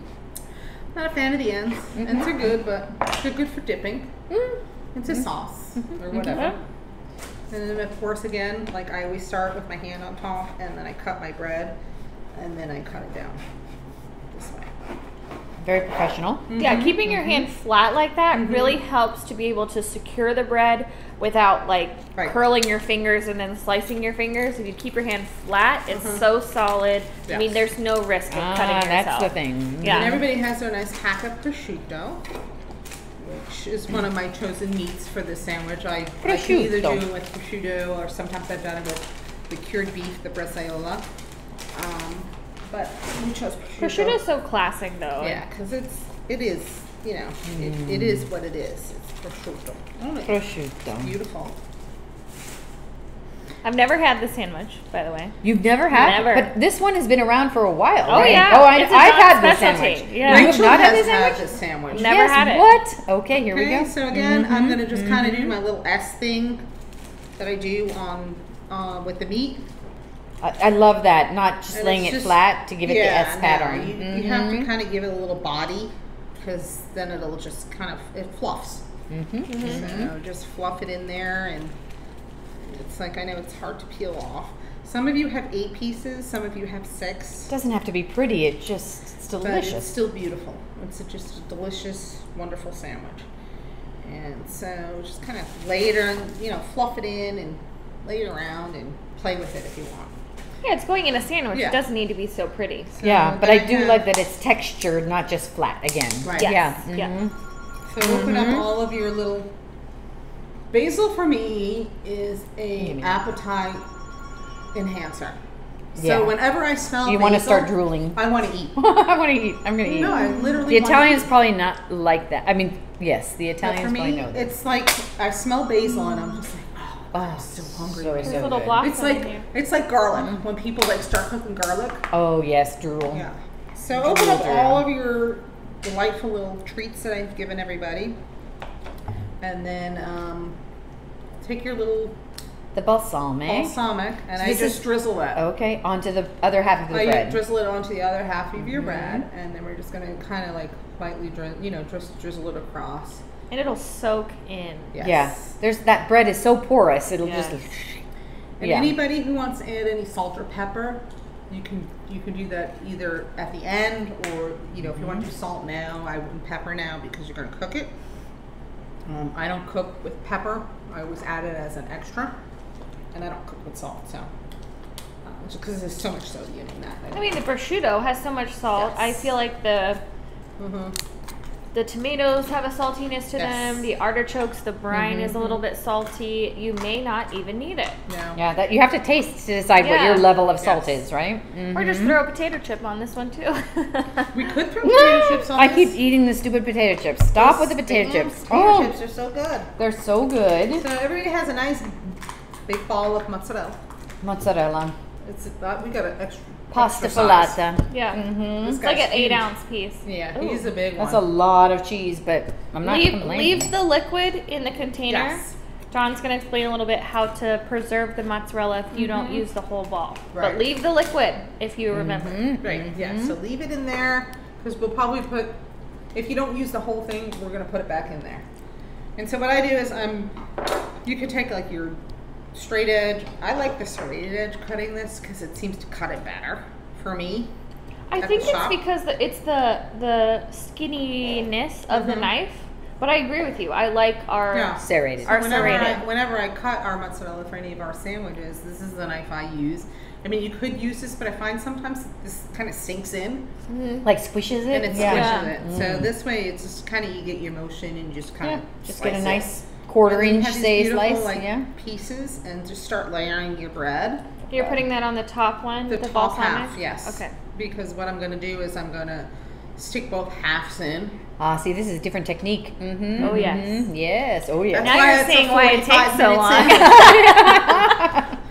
Not a fan of the ends. Ends are good, but they're good for dipping Mm. into sauce or whatever. And then of course again, like I always start with my hand on top and then I cut my bread and then I cut it down this way. Very professional. Mm-hmm. Yeah, keeping your hand mm-hmm. flat like that mm-hmm. really helps to be able to secure the bread without like Right. curling your fingers and then slicing your fingers. If you keep your hand flat, it's so solid. I mean, there's no risk of Ah, cutting yourself. that's the thing. Yeah. And everybody has their nice hack of prosciutto, which is one of my chosen meats for this sandwich. I, I can either do it with prosciutto or sometimes I've done it with the cured beef, the bresaola. Um, but we chose prosciutto. Prosciutto's so classic though. Yeah, because it's it is you know it, it is what it is. It's prosciutto. Oh, it's Prosciutto. beautiful. I've never had the sandwich, by the way. You've never had, Never. but this one has been around for a while. Oh, right? yeah. Oh, I, It's a I've Dawn had this sandwich. Yeah. You have Rachel not had has this had sandwich. this sandwich. Never yes, had it. What? Okay, here we go. so again, I'm Mhm, gonna just kind of do my little S thing that I do on uh, with the meat. I, I love that. Not just And laying it's it just- flat to give it yeah, the S no, pattern. You, you have to Mhm. kind of give it a little body because then it'll just kind of it fluffs. Mhm. So just fluff it in there, and it's like I know it's hard to peel off. Some of you have eight pieces, some of you have six. It Doesn't have to be pretty. It just it's But it's delicious. still beautiful. It's a, just a delicious, wonderful sandwich. And so just kind of lay it on, you know, fluff it in and lay it around and play with it if you want. Yeah, it's going in a sandwich. Yeah. It doesn't need to be so pretty. So yeah, but I do have- like that it's textured, not just flat again. Right. Yes. Yeah. Yeah. mhm. So open Mm-hmm. up all of your little. Basil for me is a Give appetite enhancer. Yeah. So whenever I smell, You want to start drooling. I want to eat. *laughs* I want to eat. I'm gonna eat. No, I literally. the wanna Italians eat. probably not like that. I mean, yes, the But Italians for probably me, know this. it's like I smell basil and I'm just like, oh, Oh, I'm so hungry. so, right so little good. It's like yeah. it's like garlic when people like start cooking garlic. Oh yes, drool. Yeah. So open up Drool, all of your delightful little treats that I've given everybody, and then um, take your little The balsamic. balsamic and So I just is- drizzle that. Okay, onto the other half of the I bread. drizzle it onto the other half of your Mhm. bread, and then we're just gonna kind of like lightly, dri- you know, just drizzle it across. And it'll soak in. Yes. Yeah, there's that bread is so porous. It'll Yes. just. And Yeah. anybody who wants to add any salt or pepper, you can you can do that either at the end or you know if you want to do salt now, I wouldn't pepper now because you're going to cook it. Um, I don't cook with pepper. I always add it as an extra, and I don't cook with salt. So uh, just because there's so much sodium in that. I mean, the prosciutto has so much salt. I feel like the hmm the tomatoes have a saltiness to Yes. them. The artichokes, the brine is a little bit salty. You may not even need it. No. Yeah, that you have to taste to decide what your level of salt Yes. is, right? Or just Mhm. throw a potato chip on this one too. *laughs* We could throw potato chips on I this. keep eating the stupid potato chips. Stop with the potato chips. Potato Oh, chips are so good. they're so good. So everybody has a nice big ball of mozzarella. Mozzarella, It's uh, we got an extra pasta extra filata. yeah. mm-hmm. It's like guy's an eight ounce piece. Yeah, Ooh. he's a big one. That's a lot of cheese, but I'm not leave, complaining. leave the liquid in the container. Yes. John's going to explain a little bit how to preserve the mozzarella if you don't use the whole ball. Right. But leave the liquid if you remember. Mhm, Right. Yeah. So leave it in there because we'll probably put. If you don't use the whole thing, we're gonna put it back in there. And so what I do is I'm. You can take like your straight edge. I like the serrated edge cutting this because it seems to cut it better for me. I think it's because the, it's the the skinniness of the Mhm. knife. But I agree with you. I like our Yeah. Serrated. Our whenever I, serrated. whenever I cut our mozzarella for any of our sandwiches, this is the knife I use. I mean, you could use this, but I find sometimes this kind of sinks in Like squishes it. and it yeah. squishes Yeah. it. So this way, it's just kind of you get your motion and you just kind Yeah, of just get a nice it. Quarter And then you inch, have these say, slice. like, yeah. pieces and just start layering your bread. You're putting that on the top one, The, the, top balsamic? half, yes. Okay. Because what I'm going to do is I'm going to stick both halves in. Ah, see, this is a different technique. Mm-hmm, Oh, yes. mhm, Yes. Oh, yes. That's Now why you're it's a seeing why it takes so long. *laughs*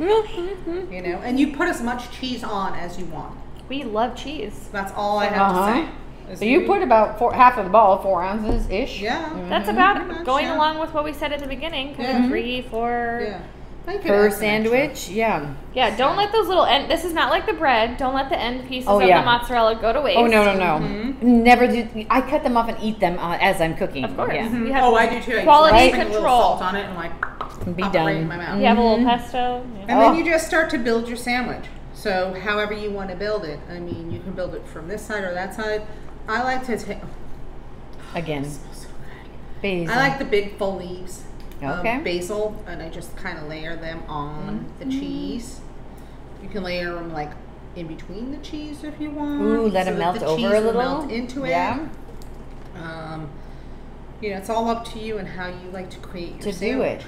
You know, and you put as much cheese on as you want. we love cheese. That's all I have Uh-huh. to say. Is So you put about four, half of the ball, four ounces ish. Yeah. That's about much, going yeah. along with what we said at the beginning. Kind Yeah. of three, four. Yeah. Per add some extra. sandwich, yeah. Yeah, don't let those little end. This is not like the bread. Don't let the end pieces Oh, of yeah. the mozzarella go to waste. Oh no no no! Mhm. Never do. I cut them off and eat them uh, as I'm cooking. Of course. Yeah. You have Oh, I do too. Quality usually sprinkle a little control. salt on it and like Be done. right in my mouth. You have a little Mhm. pesto. yeah. And Oh. then you just start to build your sandwich. So however you want to build it. I mean, you can build it from this side or that side. I like to take. Again, basil. I like the big full leaves. Okay. Of basil, and I just kind of layer them on Mm-hmm. the cheese. You can layer them like in between the cheese if you want. Ooh, let so it melt the over cheese a little. Melt into it. Yeah. Um, you know, it's all up to you and how you like to create your To do sandwich. it.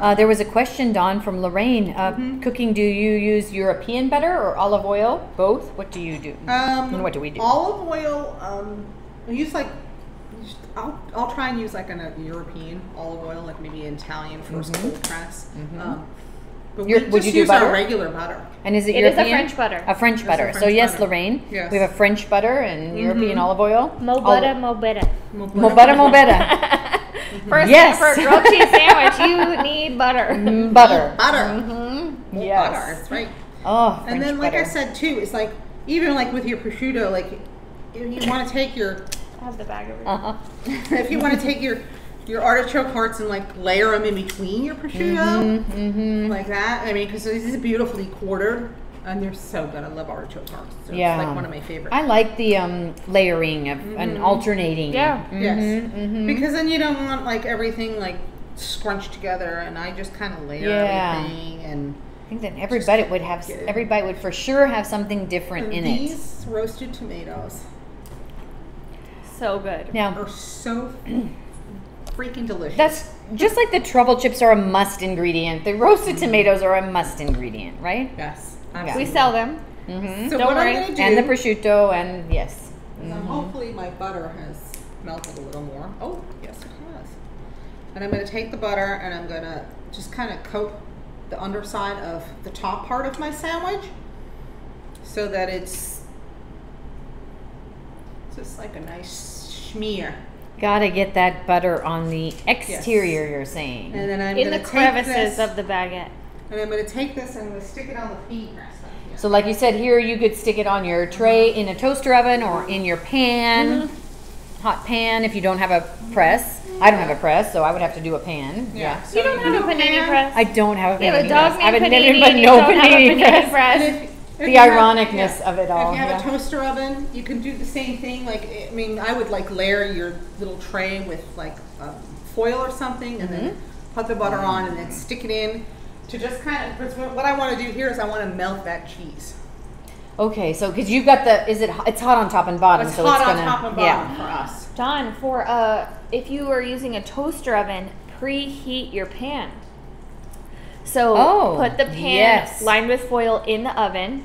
Uh, there was a question, Dawn, from Lorraine. Uh, Mm-hmm. Cooking, do you use European butter or olive oil? Both? What do you do? Um, and what do we do? Olive oil. Um, I use like. I'll, I'll try and use like an, a European olive oil, like maybe Italian 1st cold press. Um, but we Your- just would you do use butter? our regular butter. and is it, European? It is a French butter. A French It's a butter. so yes, butter. Lorraine, Yes. we have a French butter and European olive oil. Mo butter, mo better. Mo butter, mo better. *laughs* For a, Yes. for a grilled cheese *laughs* sandwich, you need butter. Mm, *laughs* butter. Butter. Mm-hmm. More Yes. butter. That's right. Oh, French and then, like butter. I said too, it's like even like with your prosciutto, like if you want to take your I have the bag over here. Uh-huh. *laughs* if you want to take your your artichoke hearts and like layer them in between your prosciutto, Mm-hmm. like that. I mean, because this is beautifully quartered, and they're so good. I love artichoke hearts. So Yeah. it's like one of my favorites. I like the um, layering of and alternating. Yeah. yes, mhm. because then you don't want like everything like scrunched together, and I just kind of layer Yeah. everything and. I think that every bite would have, get it. every bite would for sure have something different in And it. these roasted tomatoes So good. Now, are so *clears throat* freaking delicious. that's just like the truffle chips are a must ingredient. The roasted tomatoes are a must ingredient, right? yes. We sell them. Mm-hmm. So Don't what worry. I'm gonna do, And the prosciutto, and yes. Now, hopefully my butter has melted a little more. Oh, yes it has. And I'm going to take the butter and I'm going to just kind of coat the underside of the top part of my sandwich so that it's just like a nice smear. Gotta get that butter on the exterior, you're saying. And then I'm In the to take crevices this, of the baguette. And I'm going to take this and I'm going to stick it on the feet rest up here. So, like you said here, you could stick it on your tray in a toaster oven or in your pan, Mm-hmm. hot pan if you don't have a press. I don't have a press, so I would have to do a pan. yeah. So You don't have a panini pan. press. I don't have a You have panini a dog press. I would Panini. never but no don't have a panini panini press. press. If- if The you have- ironicness of it all, If you have yeah. a toaster oven, you can do the same thing. Like, I mean, I would like layer your little tray with like um, foil or something, and then Mm-hmm. put the butter on, and then stick it in to just kind of. Because what what I want to do here is I want to melt that cheese. Okay, so because you've got the, is it? ho- It's hot on top and bottom, It's so hot it's on gonna. top and yeah. bottom for us. Dawn, for uh, if you are using a toaster oven, preheat your pan. So Oh, put the pan yes. lined with foil in the oven.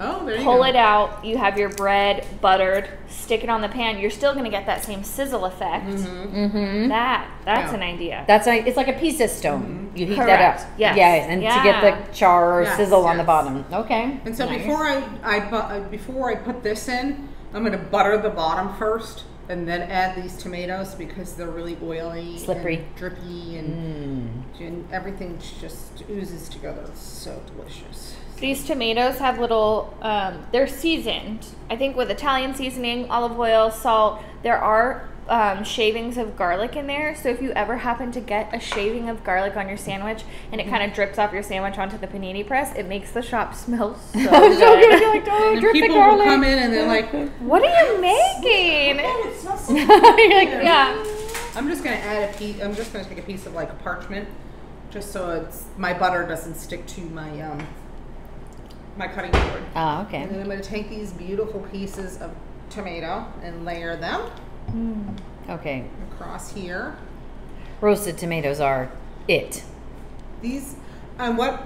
Oh, there you Pull go. it out. You have your bread buttered. Stick it on the pan. You're still going to get that same sizzle effect. Mm-hmm. That that's Yeah. an idea. That's a, it's like a pizza stone. You heat that up. Yes. Yeah, and to get the char or Yes, sizzle on the bottom. Okay. And so Nice. before I, I bu- uh, before I put this in, I'm gonna butter the bottom first, and then add these tomatoes because they're really oily, Slippery. and drippy, and, and everything just oozes together. It's so delicious. These tomatoes have little, um, they're seasoned. I think with Italian seasoning, olive oil, salt. There are um, shavings of garlic in there. So if you ever happen to get a shaving of garlic on your sandwich and it kind of drips off your sandwich onto the panini press, it makes the shop smell so *laughs* so good. good. You're like, oh, And drip the people will come in and they're like, What are you making? "Oh, it smells so *laughs* You're like, Yeah. I'm just gonna add a piece. I'm just gonna take a piece of like parchment, just so it's my butter doesn't stick to my um my cutting board. Ah, okay. And then I'm gonna take these beautiful pieces of tomato and layer them Okay. across here. Roasted tomatoes are it. These, and what?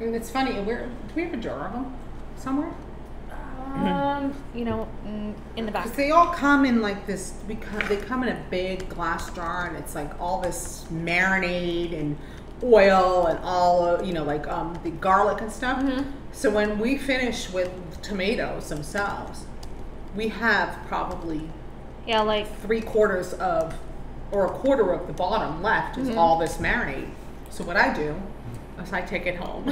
And it's funny. Where do we have a jar of them somewhere? Um, you know, mm, in the back. Because they all come in like this. Because they come in a big glass jar, and it's like all this marinade and oil and all you know like um, the garlic and stuff. Mm-hmm. So when we finish with tomatoes themselves, we have probably Yeah, like three quarters of, or a quarter of the bottom left Mm-hmm. is all this marinade. So what I do is I take it home. *laughs*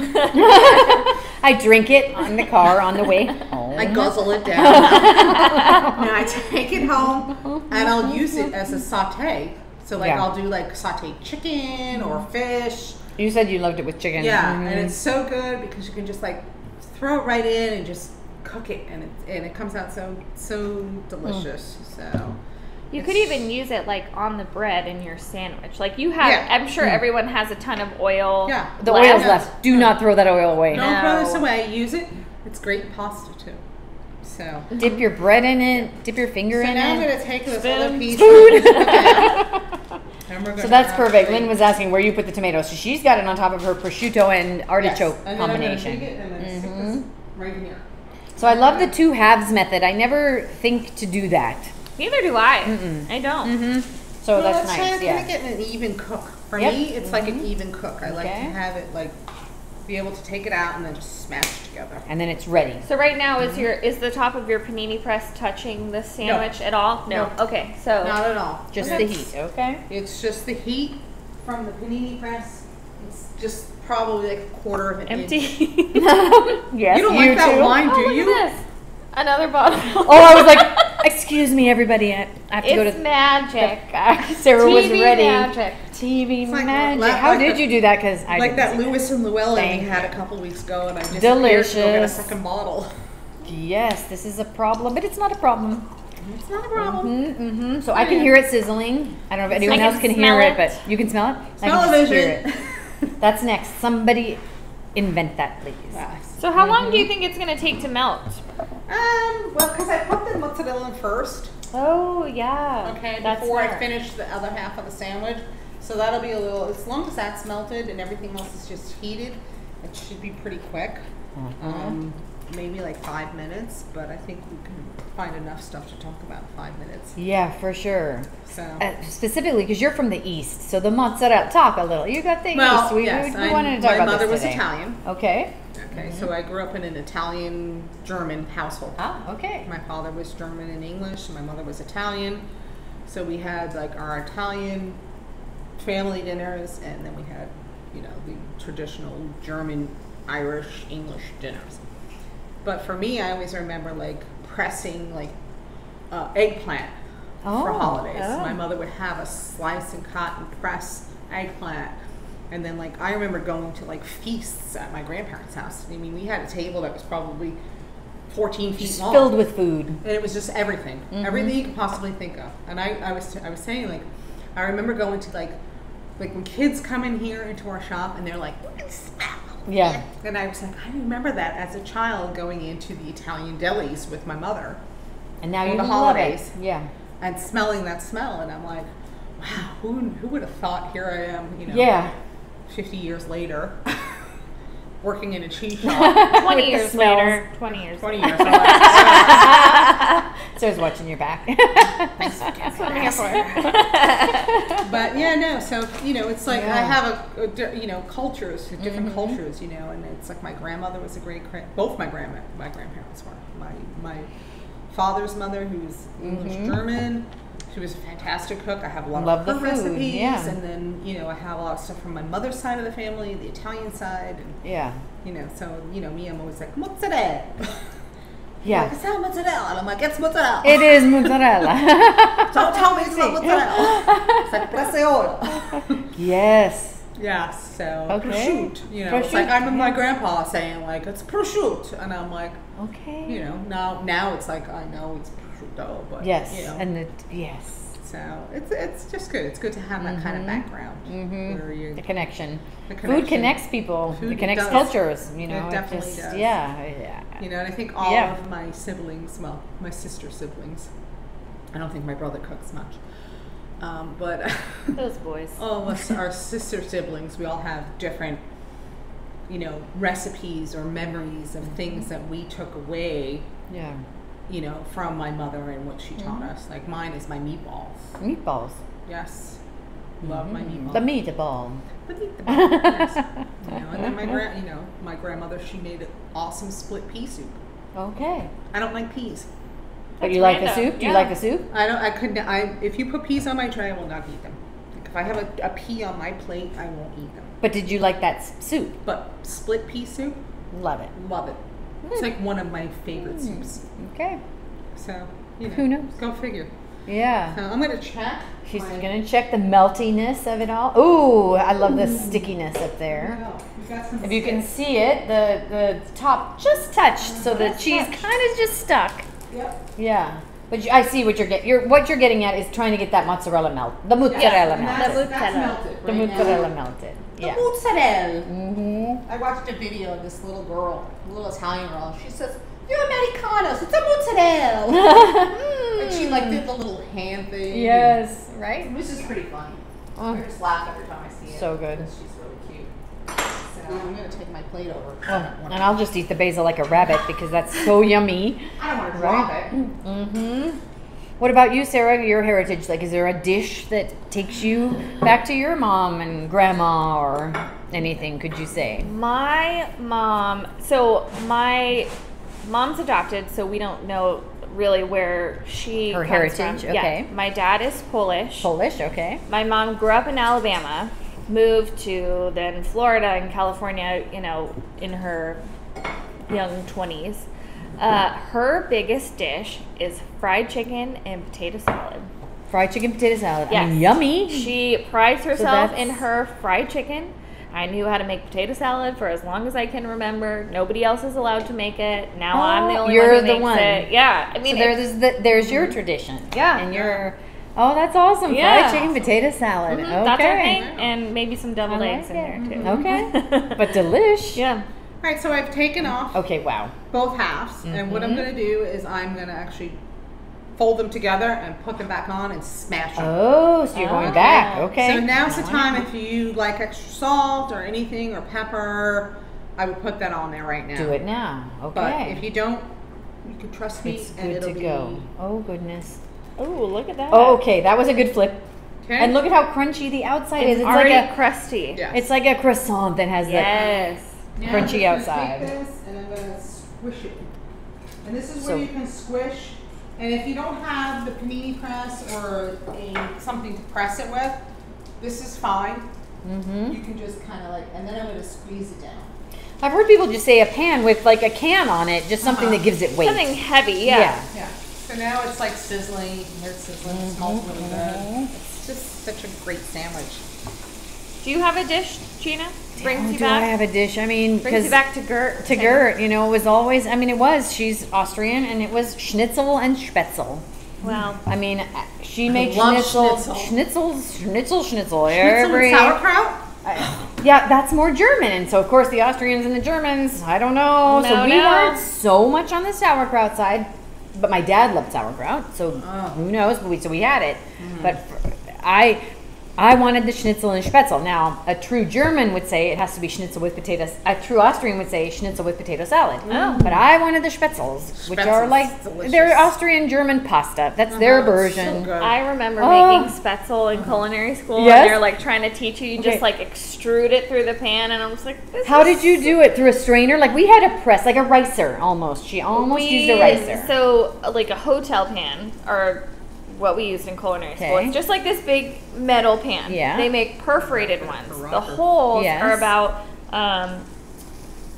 I drink it on the car on the way home. I guzzle it down. *laughs* and I take it home and I'll use it as a saute. So like Yeah. I'll do like saute chicken or fish. You said you loved it with chicken. Yeah, Mhm. and it's so good because you can just like throw it right in and just cook it and it and it comes out so so delicious. Mm. So you could even use it like on the bread in your sandwich. Like you have, Yeah. I'm sure mm. everyone has a ton of oil. Yeah. the left. oil's left. Do not throw that oil away. don't throw this away. Use it. It's great pasta too. So Dip your bread in it. Dip your finger So in now I'm going to take this other Spoon. piece. *laughs* Spoon. *laughs* and we're So gonna that's perfect. the- Lynn was asking where you put the tomatoes. So she's got it on top of her prosciutto and Yes, artichoke and then I'm gonna combination. take it and then stick Mhm. this right in here. So I love the two halves method. I never think to do that. Neither do I. Mm-mm. I don't. Mm-hmm. So well, that's it's nice. trying to Yeah. get an even cook. For Yep. me, it's like an even cook. I like to Okay. have it like be able to take it out and then just smash it together. And then it's ready. So right now, is mm-hmm. your is the top of your panini press touching the sandwich at all? No. No. Okay. So Not at all. Just Okay. the heat. Okay. It's just the heat from the panini press. It's just probably like a quarter of an empty. inch. *laughs* Yes. You don't like that too? wine, oh, do look you? at this. Another bottle. Oh, I was like, *laughs* excuse me, everybody. I I have to go it's to. magic. *laughs* Sarah was TV ready. magic. TV It's like- magic. like- How like did the- you do that? Because I like didn't that see Lewis and Llewellyn Thank we had a couple weeks ago, and I just to go get a second bottle. Yes, this is a problem, but it's not a problem. It's not a problem. Mm-hmm, mm-hmm. So I can hear it sizzling. I don't know if anyone I else can can hear it, it. but you can smell it. I Smell can the hear it. *laughs* That's next. Somebody invent that, please. Yes. So how long do you think it's gonna take to melt? Um, well, because I put the mozzarella in first, Oh yeah. okay, That's before I finish the other half of the sandwich. So that'll be a little, as long as that's melted and everything else is just heated, it should be pretty quick. Mm-hmm. Um, maybe like five minutes, but I think we can find enough stuff to talk about in five minutes. Yeah, for sure. So, Uh, specifically, because you're from the east, so the mozzarella. Talk a little. You got the well, east. We, yes, we, we wanted to talk my about mother this was today. Italian. Okay. Okay, so I grew up in an Italian German household. Ah, okay. My father was German and English, and my mother was Italian. So we had like our Italian family dinners, and then we had, you know, the traditional German, Irish, English dinners. But for me, I always remember like pressing like uh, eggplant for Oh, holidays. oh. My mother would have a slice and cut and press eggplant. And then like I remember going to like feasts at my grandparents' house. I mean, we had a table that was probably 14 feet Just long filled with food. and it was just everything, Mm-hmm. everything you could possibly think of. And I, I was, I was saying like, I remember going to like, like when kids come in here into our shop and they're like, "What is smell?" Yeah. And I was like, I remember that as a child going into the Italian delis with my mother And now For you the love holidays. it. Yeah. and smelling that smell, and I'm like, wow, who who would have thought? Here I am, you know, Yeah. 50 years later, *laughs* working in a cheese *laughs* shop. 20 years later. 20 years 20 years. I'm *laughs* like, Sarah's watching your back. *laughs* That's what I'm here for. *laughs* but yeah, no. So you know, it's like I have a, a you know cultures, different Mm-hmm. cultures, you know, and it's like my grandmother was a great, gra- both my grandma, my grandparents were. My my father's mother, who's English German, she was a fantastic cook. I have a lot Mm-hmm. Love of the her food, recipes, yeah. and then you know I have a lot of stuff from my mother's side of the family, the Italian side, and yeah. you know, so you know, me, I'm always like mozzarella. *laughs* Like, Yeah. is that mozzarella? And I'm like, it's mozzarella. It is mozzarella. *laughs* Don't tell me it's not *laughs* mozzarella. it's like prosciutto. *laughs* yes. Yes, so Okay. prosciutto. You know, it's like Prosciutto, I'm my grandpa saying like it's prosciutto, and I'm like, Okay. you know, now now it's like I know it's prosciutto, but Yes. you know, And the yes. So it's it's just good. It's good to have that kind of background Mhm. where you The connection. The Food connects people. Food it connects does. cultures. You know. It definitely just, does. Yeah. Yeah. you know, and I think all Yeah. of my siblings, well, my sister siblings, I don't think my brother cooks much, um, but *laughs* Those boys. all of us, our *laughs* sister siblings, we all have different, you know, recipes or memories of things that we took away, Yeah. You know, from my mother and what she taught Mm-hmm. us. Like mine is my meatballs. Meatballs. Yes, love my meatballs. The meatball. The meatballs. yes. *laughs* You know, and then my grand, you know, my grandmother, she made an awesome split pea soup. Okay. I don't like peas. But you like the random. soup? Do you Yeah. like the soup? I don't. I couldn't. I if you put peas on my tray, I will not eat them. Like if I have a, a pea on my plate, I won't eat them. But did you like that s- soup? But split pea soup, Love it. love it. It's like one of my favorite hmm. soups. Okay. So you know, Who knows? Go figure. Yeah. So I'm gonna check. She's my- gonna check the meltiness of it all. Ooh, I love the stickiness up there. Wow, got some If you can see it, the the top just touched, uh-huh. so the cheese kind of just stuck. Yep. Yeah, but you, I see what you're getting. You're what you're getting at is trying to get that mozzarella melt, the mozzarella melted, that's, The mozzarella. melted. the mozzarella melted. The Yeah. mozzarella. Mm-hmm. I watched a video of this little girl, little Italian girl. She says, "You're Americanos. It's a mozzarella." *laughs* and she like did the little hand thing. Yes, right. This is pretty funny. Oh. I just laugh every time I see it. So good. She's really cute. So I'm gonna take my plate over. Oh, and I'll just eat the basil like a rabbit because that's so yummy. I don't want to drop it. Mm-hmm. What about you, Sarah? Your heritage, like, is there a dish that takes you back to your mom and grandma or anything? Could you say? My mom, so my mom's adopted, so we don't know really where she Her heritage, from. Yeah. okay. My dad is Polish. Polish, okay. My mom grew up in Alabama, moved to then Florida and California, you know, in her young 20s. Uh, her biggest dish is fried chicken and potato salad. Fried chicken potato salad. I mean, yummy. She prides herself that's- in her fried chicken. I knew how to make potato salad for as long as I can remember. Nobody else is allowed to make it. Now I'm the Oh, only you're one who the one. it. Yeah, I mean, so there's the, there's your tradition. Yeah. And your oh, that's awesome. Yeah. Fried chicken potato salad. Mhm, Okay. that's our thing, and maybe some deviled like eggs in there too. Okay. *laughs* but delish. yeah, All right, so I've taken off Okay. Wow. both halves, and what I'm Mhm. gonna do is I'm gonna actually fold them together and put them back on and smash them. Oh, so you're going Okay. back. Okay. So now's the time if you like extra salt or anything or pepper, I would put that on there right now. Do it now. Okay. But if you don't, you can trust me it's and good it'll to be go. Oh goodness. Oh, look at that. Oh, okay. That was a good flip. Okay. And look at how crunchy the outside it's is. It's already like a Yes. crusty. it's like a croissant that has Yes. Now crunchy I'm outside. Take this and I'm gonna squish it. And this is So- where you can squish. And if you don't have the panini press or a something to press it with, this is fine. the. hmm You can just kind of like, and then I'm gonna squeeze it down. I've heard people just say a pan with like a can on it, just something Uh-huh. that gives it weight. Something heavy. Yeah. Yeah. So now it's like sizzling. You can hear it sizzling. It smells really good. It's just such a great sandwich. Do you have a dish, Gina? Brings Oh, you do back. I have a dish? I mean, brings because you back to Gert. to Gert, you know, it was always. I mean, it was. She's Austrian, and it was schnitzel and spätzle. Well, I mean, uh, she made schnitzel, schnitzel. schnitzel, schnitzel, schnitzel. Schnitzel every, and sauerkraut? I- yeah, that's more German. And so, of course, the Austrians and the Germans, I don't know. so No, we no. weren't so much on the sauerkraut side, but my dad loved sauerkraut, so Oh. who knows? But we, so we had it. But for, I, I wanted the schnitzel and spätzle. Now, a true German would say it has to be schnitzel with potatoes. A true Austrian would say schnitzel with potato salad. Oh. But I wanted the spätzles, which are like delicious. they're Austrian German pasta. That's their Uh-huh, version. so. I remember Oh. making spätzle in culinary school, Yes? and they're like trying to teach you, you Okay. just like extrude it through the pan, and I'm just like, this How is did you do it through a strainer? Like we had a press, like a ricer almost. She almost used a ricer. So, uh, like a hotel pan, or what we used in culinary school. Okay. It's just like this big metal pan. Yeah. They make perforated ones. The holes Yes. are about um,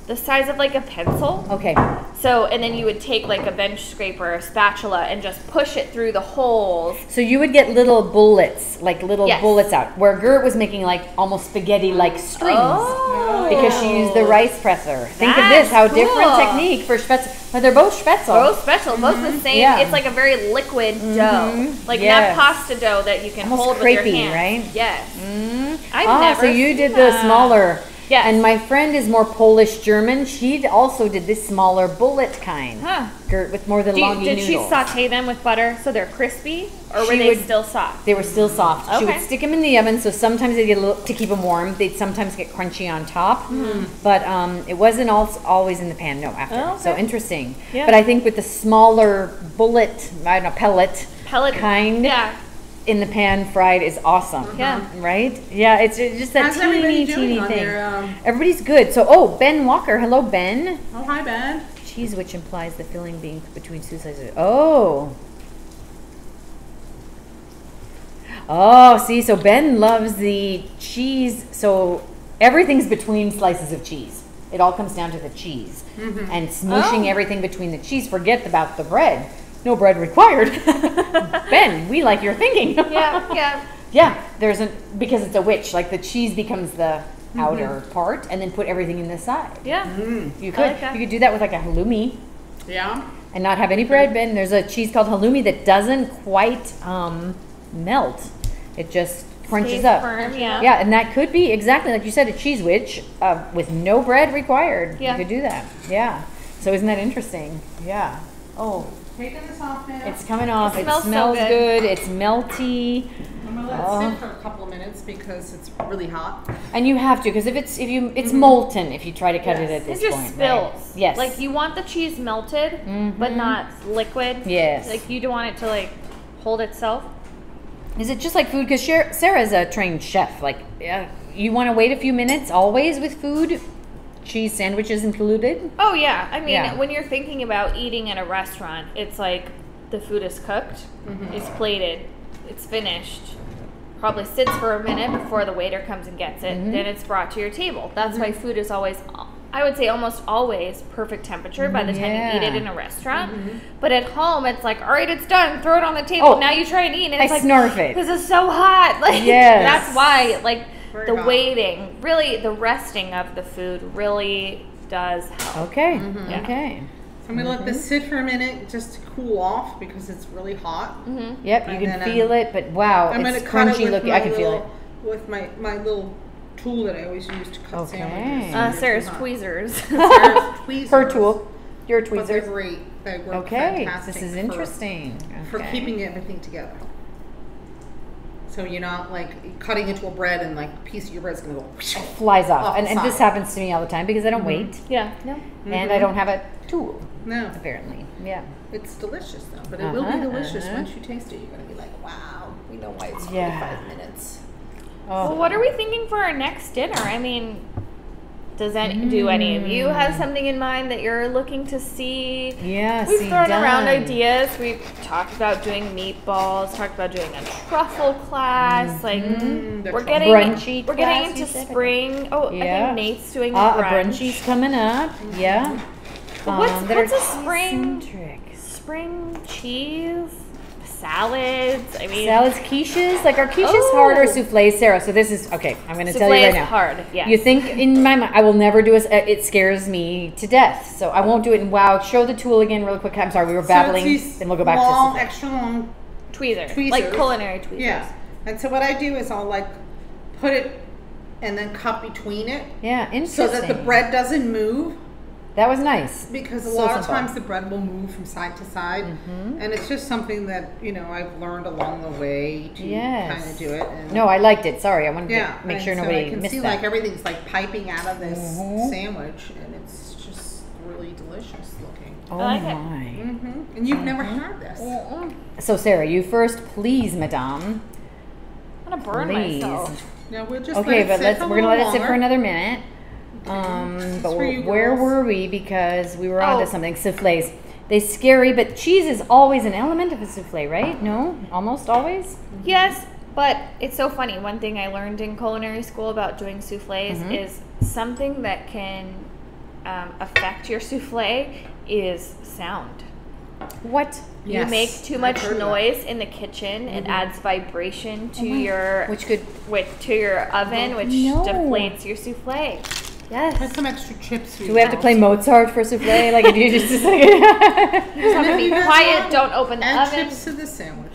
the size of like a pencil. okay. So, and then you would take like a bench scraper or a spatula and just push it through the holes. So you would get little bullets, like little Yes. bullets out. Where Gert was making like almost spaghetti like strings. Oh. Because she used the rice presser. Think of this, how different technique for spätzle. But they're both spätzle. Both special, both the same. Yeah. It's like a very liquid dough, like Yes. not pasta dough that you can Almost hold with your crepey, hands. right? Yes. Mm. I've ah, never so you did the smaller. Yes. And my friend is more Polish German. She also did this smaller bullet kind. Huh. Gert with more than you- longy did she saute them with butter so they're crispy, or were they would- still soft? They were still soft. She would stick them in the oven, so sometimes they get a little to keep them warm. They'd sometimes get crunchy on top, but um, it wasn't al- always in the pan. No, after. Oh, So interesting. Yeah. But I think with the smaller bullet, I don't know, pellet Pellet kind Yeah. In the pan fried is awesome. Yeah. Right? Yeah, it's it's just that How's everybody teeny, doing teeny thing. their, um, Everybody's good. So, oh, Ben Walker. Hello, Ben. Oh, hi, Ben. Cheese, which implies the filling being between two slices. Oh. Oh, see, so Ben loves the cheese. So everything's between slices of cheese. It all comes down to the cheese and smooshing Oh. everything between the cheese. Forget about the bread. No bread required. *laughs* ben, we like your thinking. Yeah, yeah. *laughs* Yeah, there's a because it's a witch. Like the cheese becomes the outer part, and then put everything in the side. Yeah. You could like you could do that with like a halloumi Yeah. and not have any bread. Ben, there's a cheese called halloumi that doesn't quite um, melt. It just crunches Stays up. firm, yeah. Yeah, and that could be exactly like you said, a cheese witch uh, with no bread required. Yeah. You could do that. Yeah. So isn't that interesting? Yeah. Oh, Taking this off now. it's coming off. It It smells smells, so good. good. It's melty. I'm gonna let Oh. it sit for a couple of minutes because it's really hot. And you have to because if it's if you it's molten if you try to cut it at this point. It just point. spills. Right? Yes. Like you want the cheese melted, but Mhm. not liquid. Yes. Like you don't want it to like hold itself. Is it just like food? Because Sarah's a trained chef. Like, uh, you want to wait a few minutes always with food, cheese sandwiches included. Oh yeah. I mean, Yeah. when you're thinking about eating in a restaurant, it's like the food is cooked, mm-hmm. it's plated, it's finished. Probably sits for a minute before the waiter comes and gets it. Mhm. Then it's brought to your table. That's why mm-hmm. food is always, I would say, almost always perfect temperature by the time you eat it mm-hmm. in a restaurant. But at home, it's like, all right, it's done. Throw it on the table. Oh, now you try and eat, and I it's like, snarf it. This is so hot. *laughs* Like Yes. that's why like the hot. waiting, really the resting of the food really does help. Okay. Yeah. Okay. So I'm gonna let this sit for a minute just to cool off because it's really hot. Mm-hmm. Yep, you And can then, um, feel it, but wow, I'm it's gonna cut it crunchy looking. I can feel it. with my my little tool that I always use to cut Okay. sandwiches. Uh, Sarah's hot. tweezers. Sarah's *laughs* tweezers. Her tool. Your But they're great. They work Okay. fantastic This is for- interesting. for Okay. keeping everything together. So you're not like cutting into a bread and like a piece of your bread's gonna go. flies off, Off and, and this happens to me all the time because I don't wait, yeah. No. and I don't have a tool. No, Apparently, yeah. it's delicious though. But it will Uh-huh, be delicious uh-huh. once you taste it. You're gonna be like, wow, we know why it's Yeah. 45 minutes. Oh. Well, what are we thinking for our next dinner? I mean, does any do any of you have something in mind that you're looking to see? Yeah, We've thrown around ideas. We've talked about doing meatballs. Talked about doing a truffle class. Like Mm, we're getting Brunchy we're getting into spring. Oh, I think Nate's doing Uh, a a brunch. brunchy's coming up. Yeah. But what's- Um, that what's a spring-. Spring cheese salads. I mean, Salads, quiches, like our quiches Oh. hard or souffles, Sarah. So this is okay. I'm going to tell you souffle right is now. hard. Yeah. You think in my mind, I will never do a. s- uh, It scares me to death, so I won't do it. And wow, show the tool again real quick. I'm sorry, we were babbling. So then we'll go back long, to. souffle. extra long tweezers, tweezers. like culinary tweezers. Yeah. And so what I do is I'll like put it and then cut between it Yeah, interesting. so that the bread doesn't move. That was nice. Because a So lot of times the bread will move from side to side, Mhm. and it's just something that you know I've learned along the way to Yes. kind of do it. And No, I liked it. Sorry, I wanted yeah, to make and sure so nobody I can see that. like everything's like piping out of this Mhm. sandwich, and it's just really delicious looking. oh I like it. my. Mm-hmm. And you've never Mm-hmm. had this. So Sarah, you first, please, Madame. I'm gonna burn Please. myself. No, we'll just Okay, let it but sit let's we're gonna let little it sit for another minute. Um, but for we're- you where girls. were we? Because we were on Oh. to something souffles. They scary, but cheese is always an element of a souffle, right? No, almost always. Yes, but it's so funny. One thing I learned in culinary school about doing souffles Mhm. is something that can um, affect your souffle is sound. What? You Yes, make too much heard that. noise in the kitchen, it adds vibration to your Which could with to your oven, which No. deflates your souffle. Put Yes. some extra chips. Do we have to play Mozart for souffle? *laughs* Like if you just, just like Just have to be quiet. Don't open the Add oven. chips to the sandwich.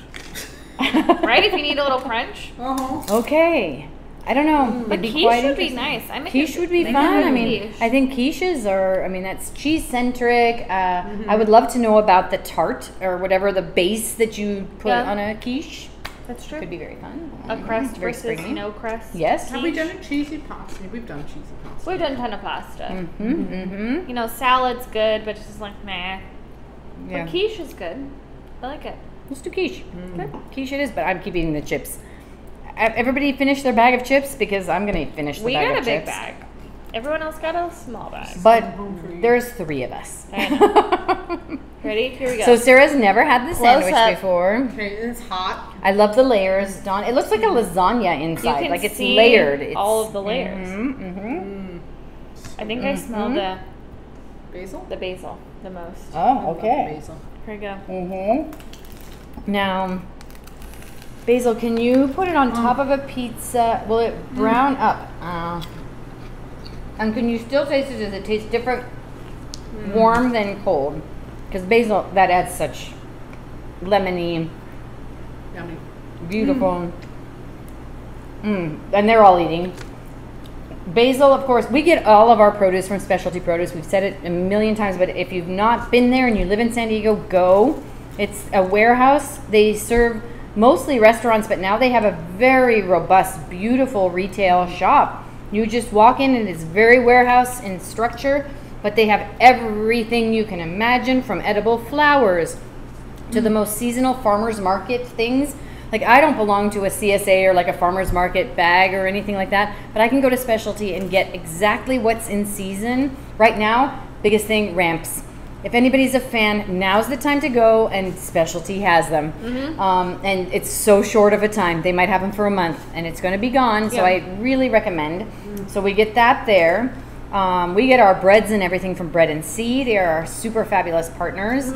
*laughs* Right? If you need a little crunch. Uh-huh. Okay. I don't know. But quiche quite would be nice. I make Quiche a- would be make fun. I mean, quiche. I think quiches are. I mean, that's cheese centric. Uh, I would love to know about the tart or whatever the base that you put Yeah. on a quiche. That's true. Could be very fun. A crust Very versus springy. no crust. Yes. Have we done a cheesy pasta? We've done cheesy pasta. We've done a ton of pasta. Mm-hmm. Mm-hmm. You know, salad's good, but it's just like nah. Yeah. But quiche is good. I like it. Let's do quiche. Good. Quiche it is, but I'm keeping the chips. Everybody finish their bag of chips because I'm gonna finish the we bag got a big bag. Everyone else got a small bag. But Home for you. there's three of us. *laughs* I Ready? Here we go. so Sarah's never had the Close sandwich up. before. Okay, it's hot. I love the layers, Dawn. It looks like a lasagna inside, can like it's see layered. It's, all of the layers. Mm-hmm, Mm hmm. I think I smell the Basil? the basil the most. Oh, I love okay. Basil. Here we go. Mm-hmm. Now, Basil, can you put it on top of a pizza? Will it brown up? Uh, and can you still taste it? Does it taste different, warm than cold? Because basil that adds such lemony, Yummy. beautiful. Mm. And they're all eating. Basil, of course, we get all of our produce from Specialty Produce. We've said it a million times, but if you've not been there and you live in San Diego, go. It's a warehouse. They serve mostly restaurants, but now they have a very robust, beautiful retail shop. You just walk in and it's very warehouse in structure, but they have everything you can imagine from edible flowers to the most seasonal farmers market things. Like I don't belong to a CSA or like a farmers market bag or anything like that, but I can go to specialty and get exactly what's in season. Right now, biggest thing ramps. If anybody's a fan, now's the time to go, and specialty has them. Um, and it's so short of a time. They might have them for a month, and it's going to be gone. So I really recommend. So we get that there. Um, we get our breads and everything from Bread and Cie. They are our super fabulous partners.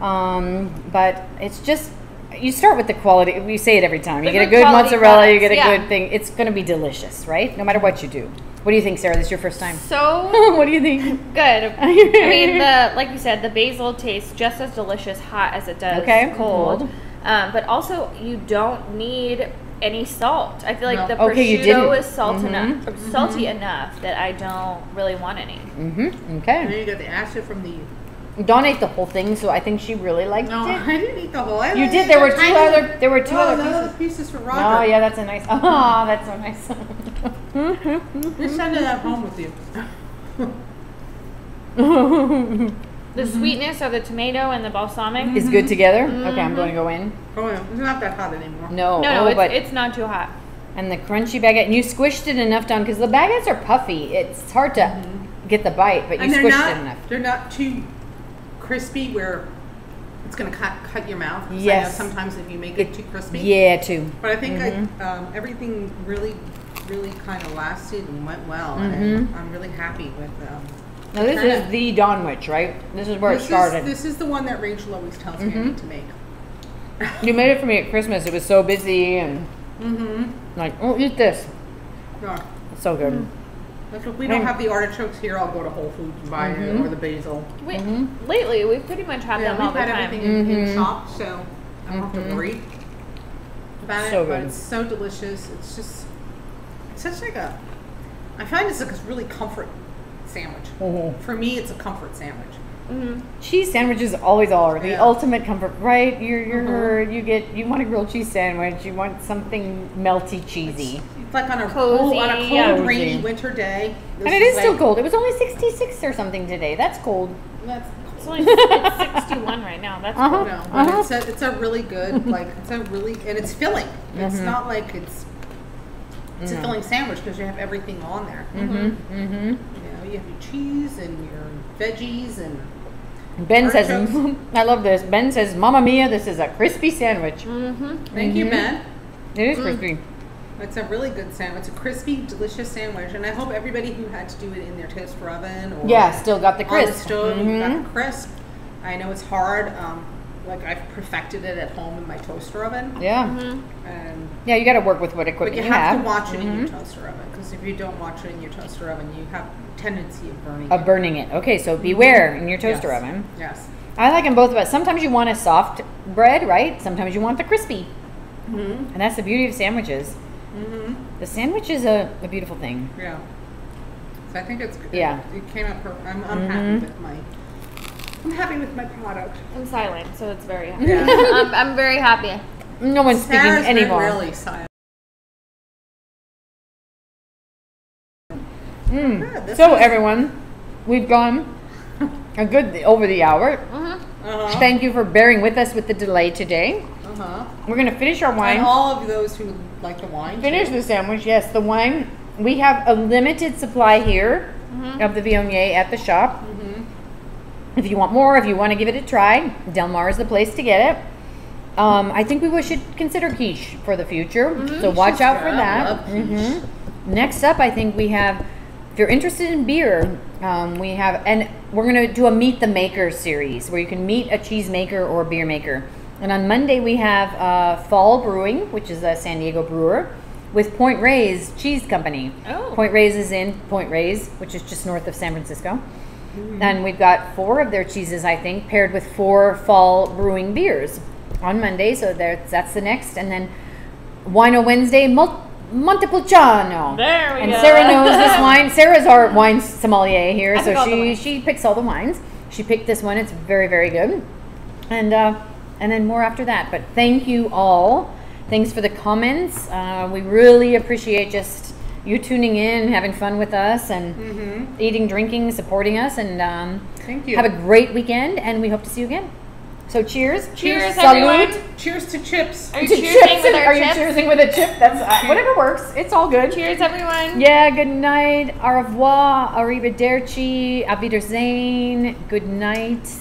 Um, but it's just you start with the quality. We say it every time. You The get a good mozzarella, you get a yeah. good thing. It's going to be delicious, right? No matter what you do. What do you think, Sarah? This is your first time. So *laughs* what do you think? good. *laughs* I mean, the like you said, the basil tastes just as delicious hot as it does Okay. cold. Cold. Um, but also, you don't need any salt. I feel like No. the Okay, you prosciutto didn't. is salt Mhm. enough, or salty enough that I don't really want any. Mm-hmm. And Okay. then you got the acid from the. Dawn ate the whole thing, so I think she really liked No, it. *laughs* I didn't eat the whole. I You did. There were two tiny- other. There were two oh, other pieces. other pieces for Oh yeah, that's a nice. *laughs* Oh, that's so nice. Just send it at home with you. *laughs* The sweetness of the tomato and the balsamic. Is good together. Okay, I'm going to go in. Oh, yeah. It's not that hot anymore. No, No, no, oh, it's, but it's not too hot. and the crunchy baguette. And you squished it enough down because the baguettes are puffy. It's hard to get the bite, but you squished not. it enough. They're not too crispy where it's gonna cut cut your mouth. 'Cause I know Yes. sometimes if you make it, too crispy. Yeah, too. But I think Mm-hmm. I, um, everything really, really kind of lasted and went well, and I'm really happy with. Um, Now this kinda- is the Dawnwich, right? This is where this it started. Is, this is the one that Rachel always tells me I Mhm. need to make. you made it for me at Christmas. It was so busy and Mm-hmm. like, oh, eat this. Yeah. It's so good. Like if we don't Mm. have the artichokes here, I'll go to Whole Foods and buy it, Mhm. or the basil. We, Mhm. Lately, we've pretty much had Yeah, them all we've the had time. everything in, in Mhm. shop, so I don't have to worry about So it. But good. it's so delicious. It's just it's such like a I find it's like a really comfort sandwich. Mhm. For me, it's a comfort sandwich. hmm Cheese sandwiches always are the Yeah. ultimate comfort, right? You're you're Mhm. you get you want a grilled cheese sandwich. You want something melty, cheesy, It's like on a Cozy, cold, on a cold, yeah. rainy winter day. this and it is still like- cold. It was only sixty six or something today. That's cold. That's It's only it's *laughs* 61 right now. That's Uh-huh. cool. No, but Uh-huh. it's a it's a really good like it's a really and it's filling. It's Mhm. not like it's it's a filling sandwich because you have everything on there. Mm-hmm. Mm-hmm. You have your cheese and your veggies and Ben says, *laughs* "I love this." Ben says, "Mamma mia, this is a crispy sandwich. Mm-hmm. thank you, Mhm. Ben. It is Mm. crispy." It's a really good sandwich. It's a crispy, delicious sandwich, and I hope everybody who had to do it in their toaster oven or Yeah, still got the on crisp. the stove, you got Mhm. the crisp. I know it's hard. Um, like I've perfected it at home in my toaster oven, Yeah, Mm-hmm. and yeah. You got to work with what but equipment you you, have, to watch it in your Mhm. toaster oven because if you don't watch it in your toaster oven, you have tendency of burning. Of it. burning it. Okay, so beware in your toaster Yes. oven. Yes. I like them both, but sometimes you want a soft bread, right? Sometimes you want the crispy, Mm-hmm. and that's the beauty of sandwiches. Mm-hmm. The sandwich is a, a beautiful thing. Yeah. So I think it's good. Yeah. It came out perfect. I'm, I'm happy with my. I'm happy with my product. I'm silent, so it's very happy. Yeah. I'm, *laughs* I'm very happy. No one's Sarah's speaking been anymore. really silent. Mm. Yeah, So was- everyone, we've gone a good over the hour. Mm-hmm. Uh-huh. Thank you for bearing with us with the delay today. Uh-huh. We're gonna finish our wine. And all of those who like the wine. Finish too. the sandwich. Yes, the wine. We have a limited supply here Mhm. of the Viognier at the shop. Mhm. If you want more, if you want to give it a try, Del Mar is the place to get it. Um, I think we should consider quiche for the future, so watch is out for that. Mhm. Next up, I think we have. If you're interested in beer, um, we have, and we're gonna do a meet the maker series where you can meet a cheese maker or a beer maker. And on Monday we have uh, Fall Brewing, which is a San Diego brewer, with Point Reyes Cheese Company. Oh. Point Reyes is in Point Reyes, which is just north of San Francisco. And we've got four of their cheeses, I think, paired with four fall brewing beers on Monday. So that's the next. And then Wino Wednesday, Mul- Montepulciano. There we and go. Sarah knows this *laughs* wine. Sarah's our wine sommelier here, I so she she picks all the wines. She picked this one. It's very very good. And uh, and then more after that. But thank you all. Thanks for the comments. Uh, we really appreciate just you tuning in, having fun with us, and Mhm. eating, drinking, supporting us, and um, Thank you. have a great weekend. And we hope to see you again. So cheers. Cheers, Salute. everyone. Cheers to chips. Are you To cheersing chips. with our Are you chips? cheersing with a chip? That's uh, whatever works. It's all good. Cheers, everyone. Yeah, good night. Au revoir. Arrivederci. Auf Wiedersehen. Good night.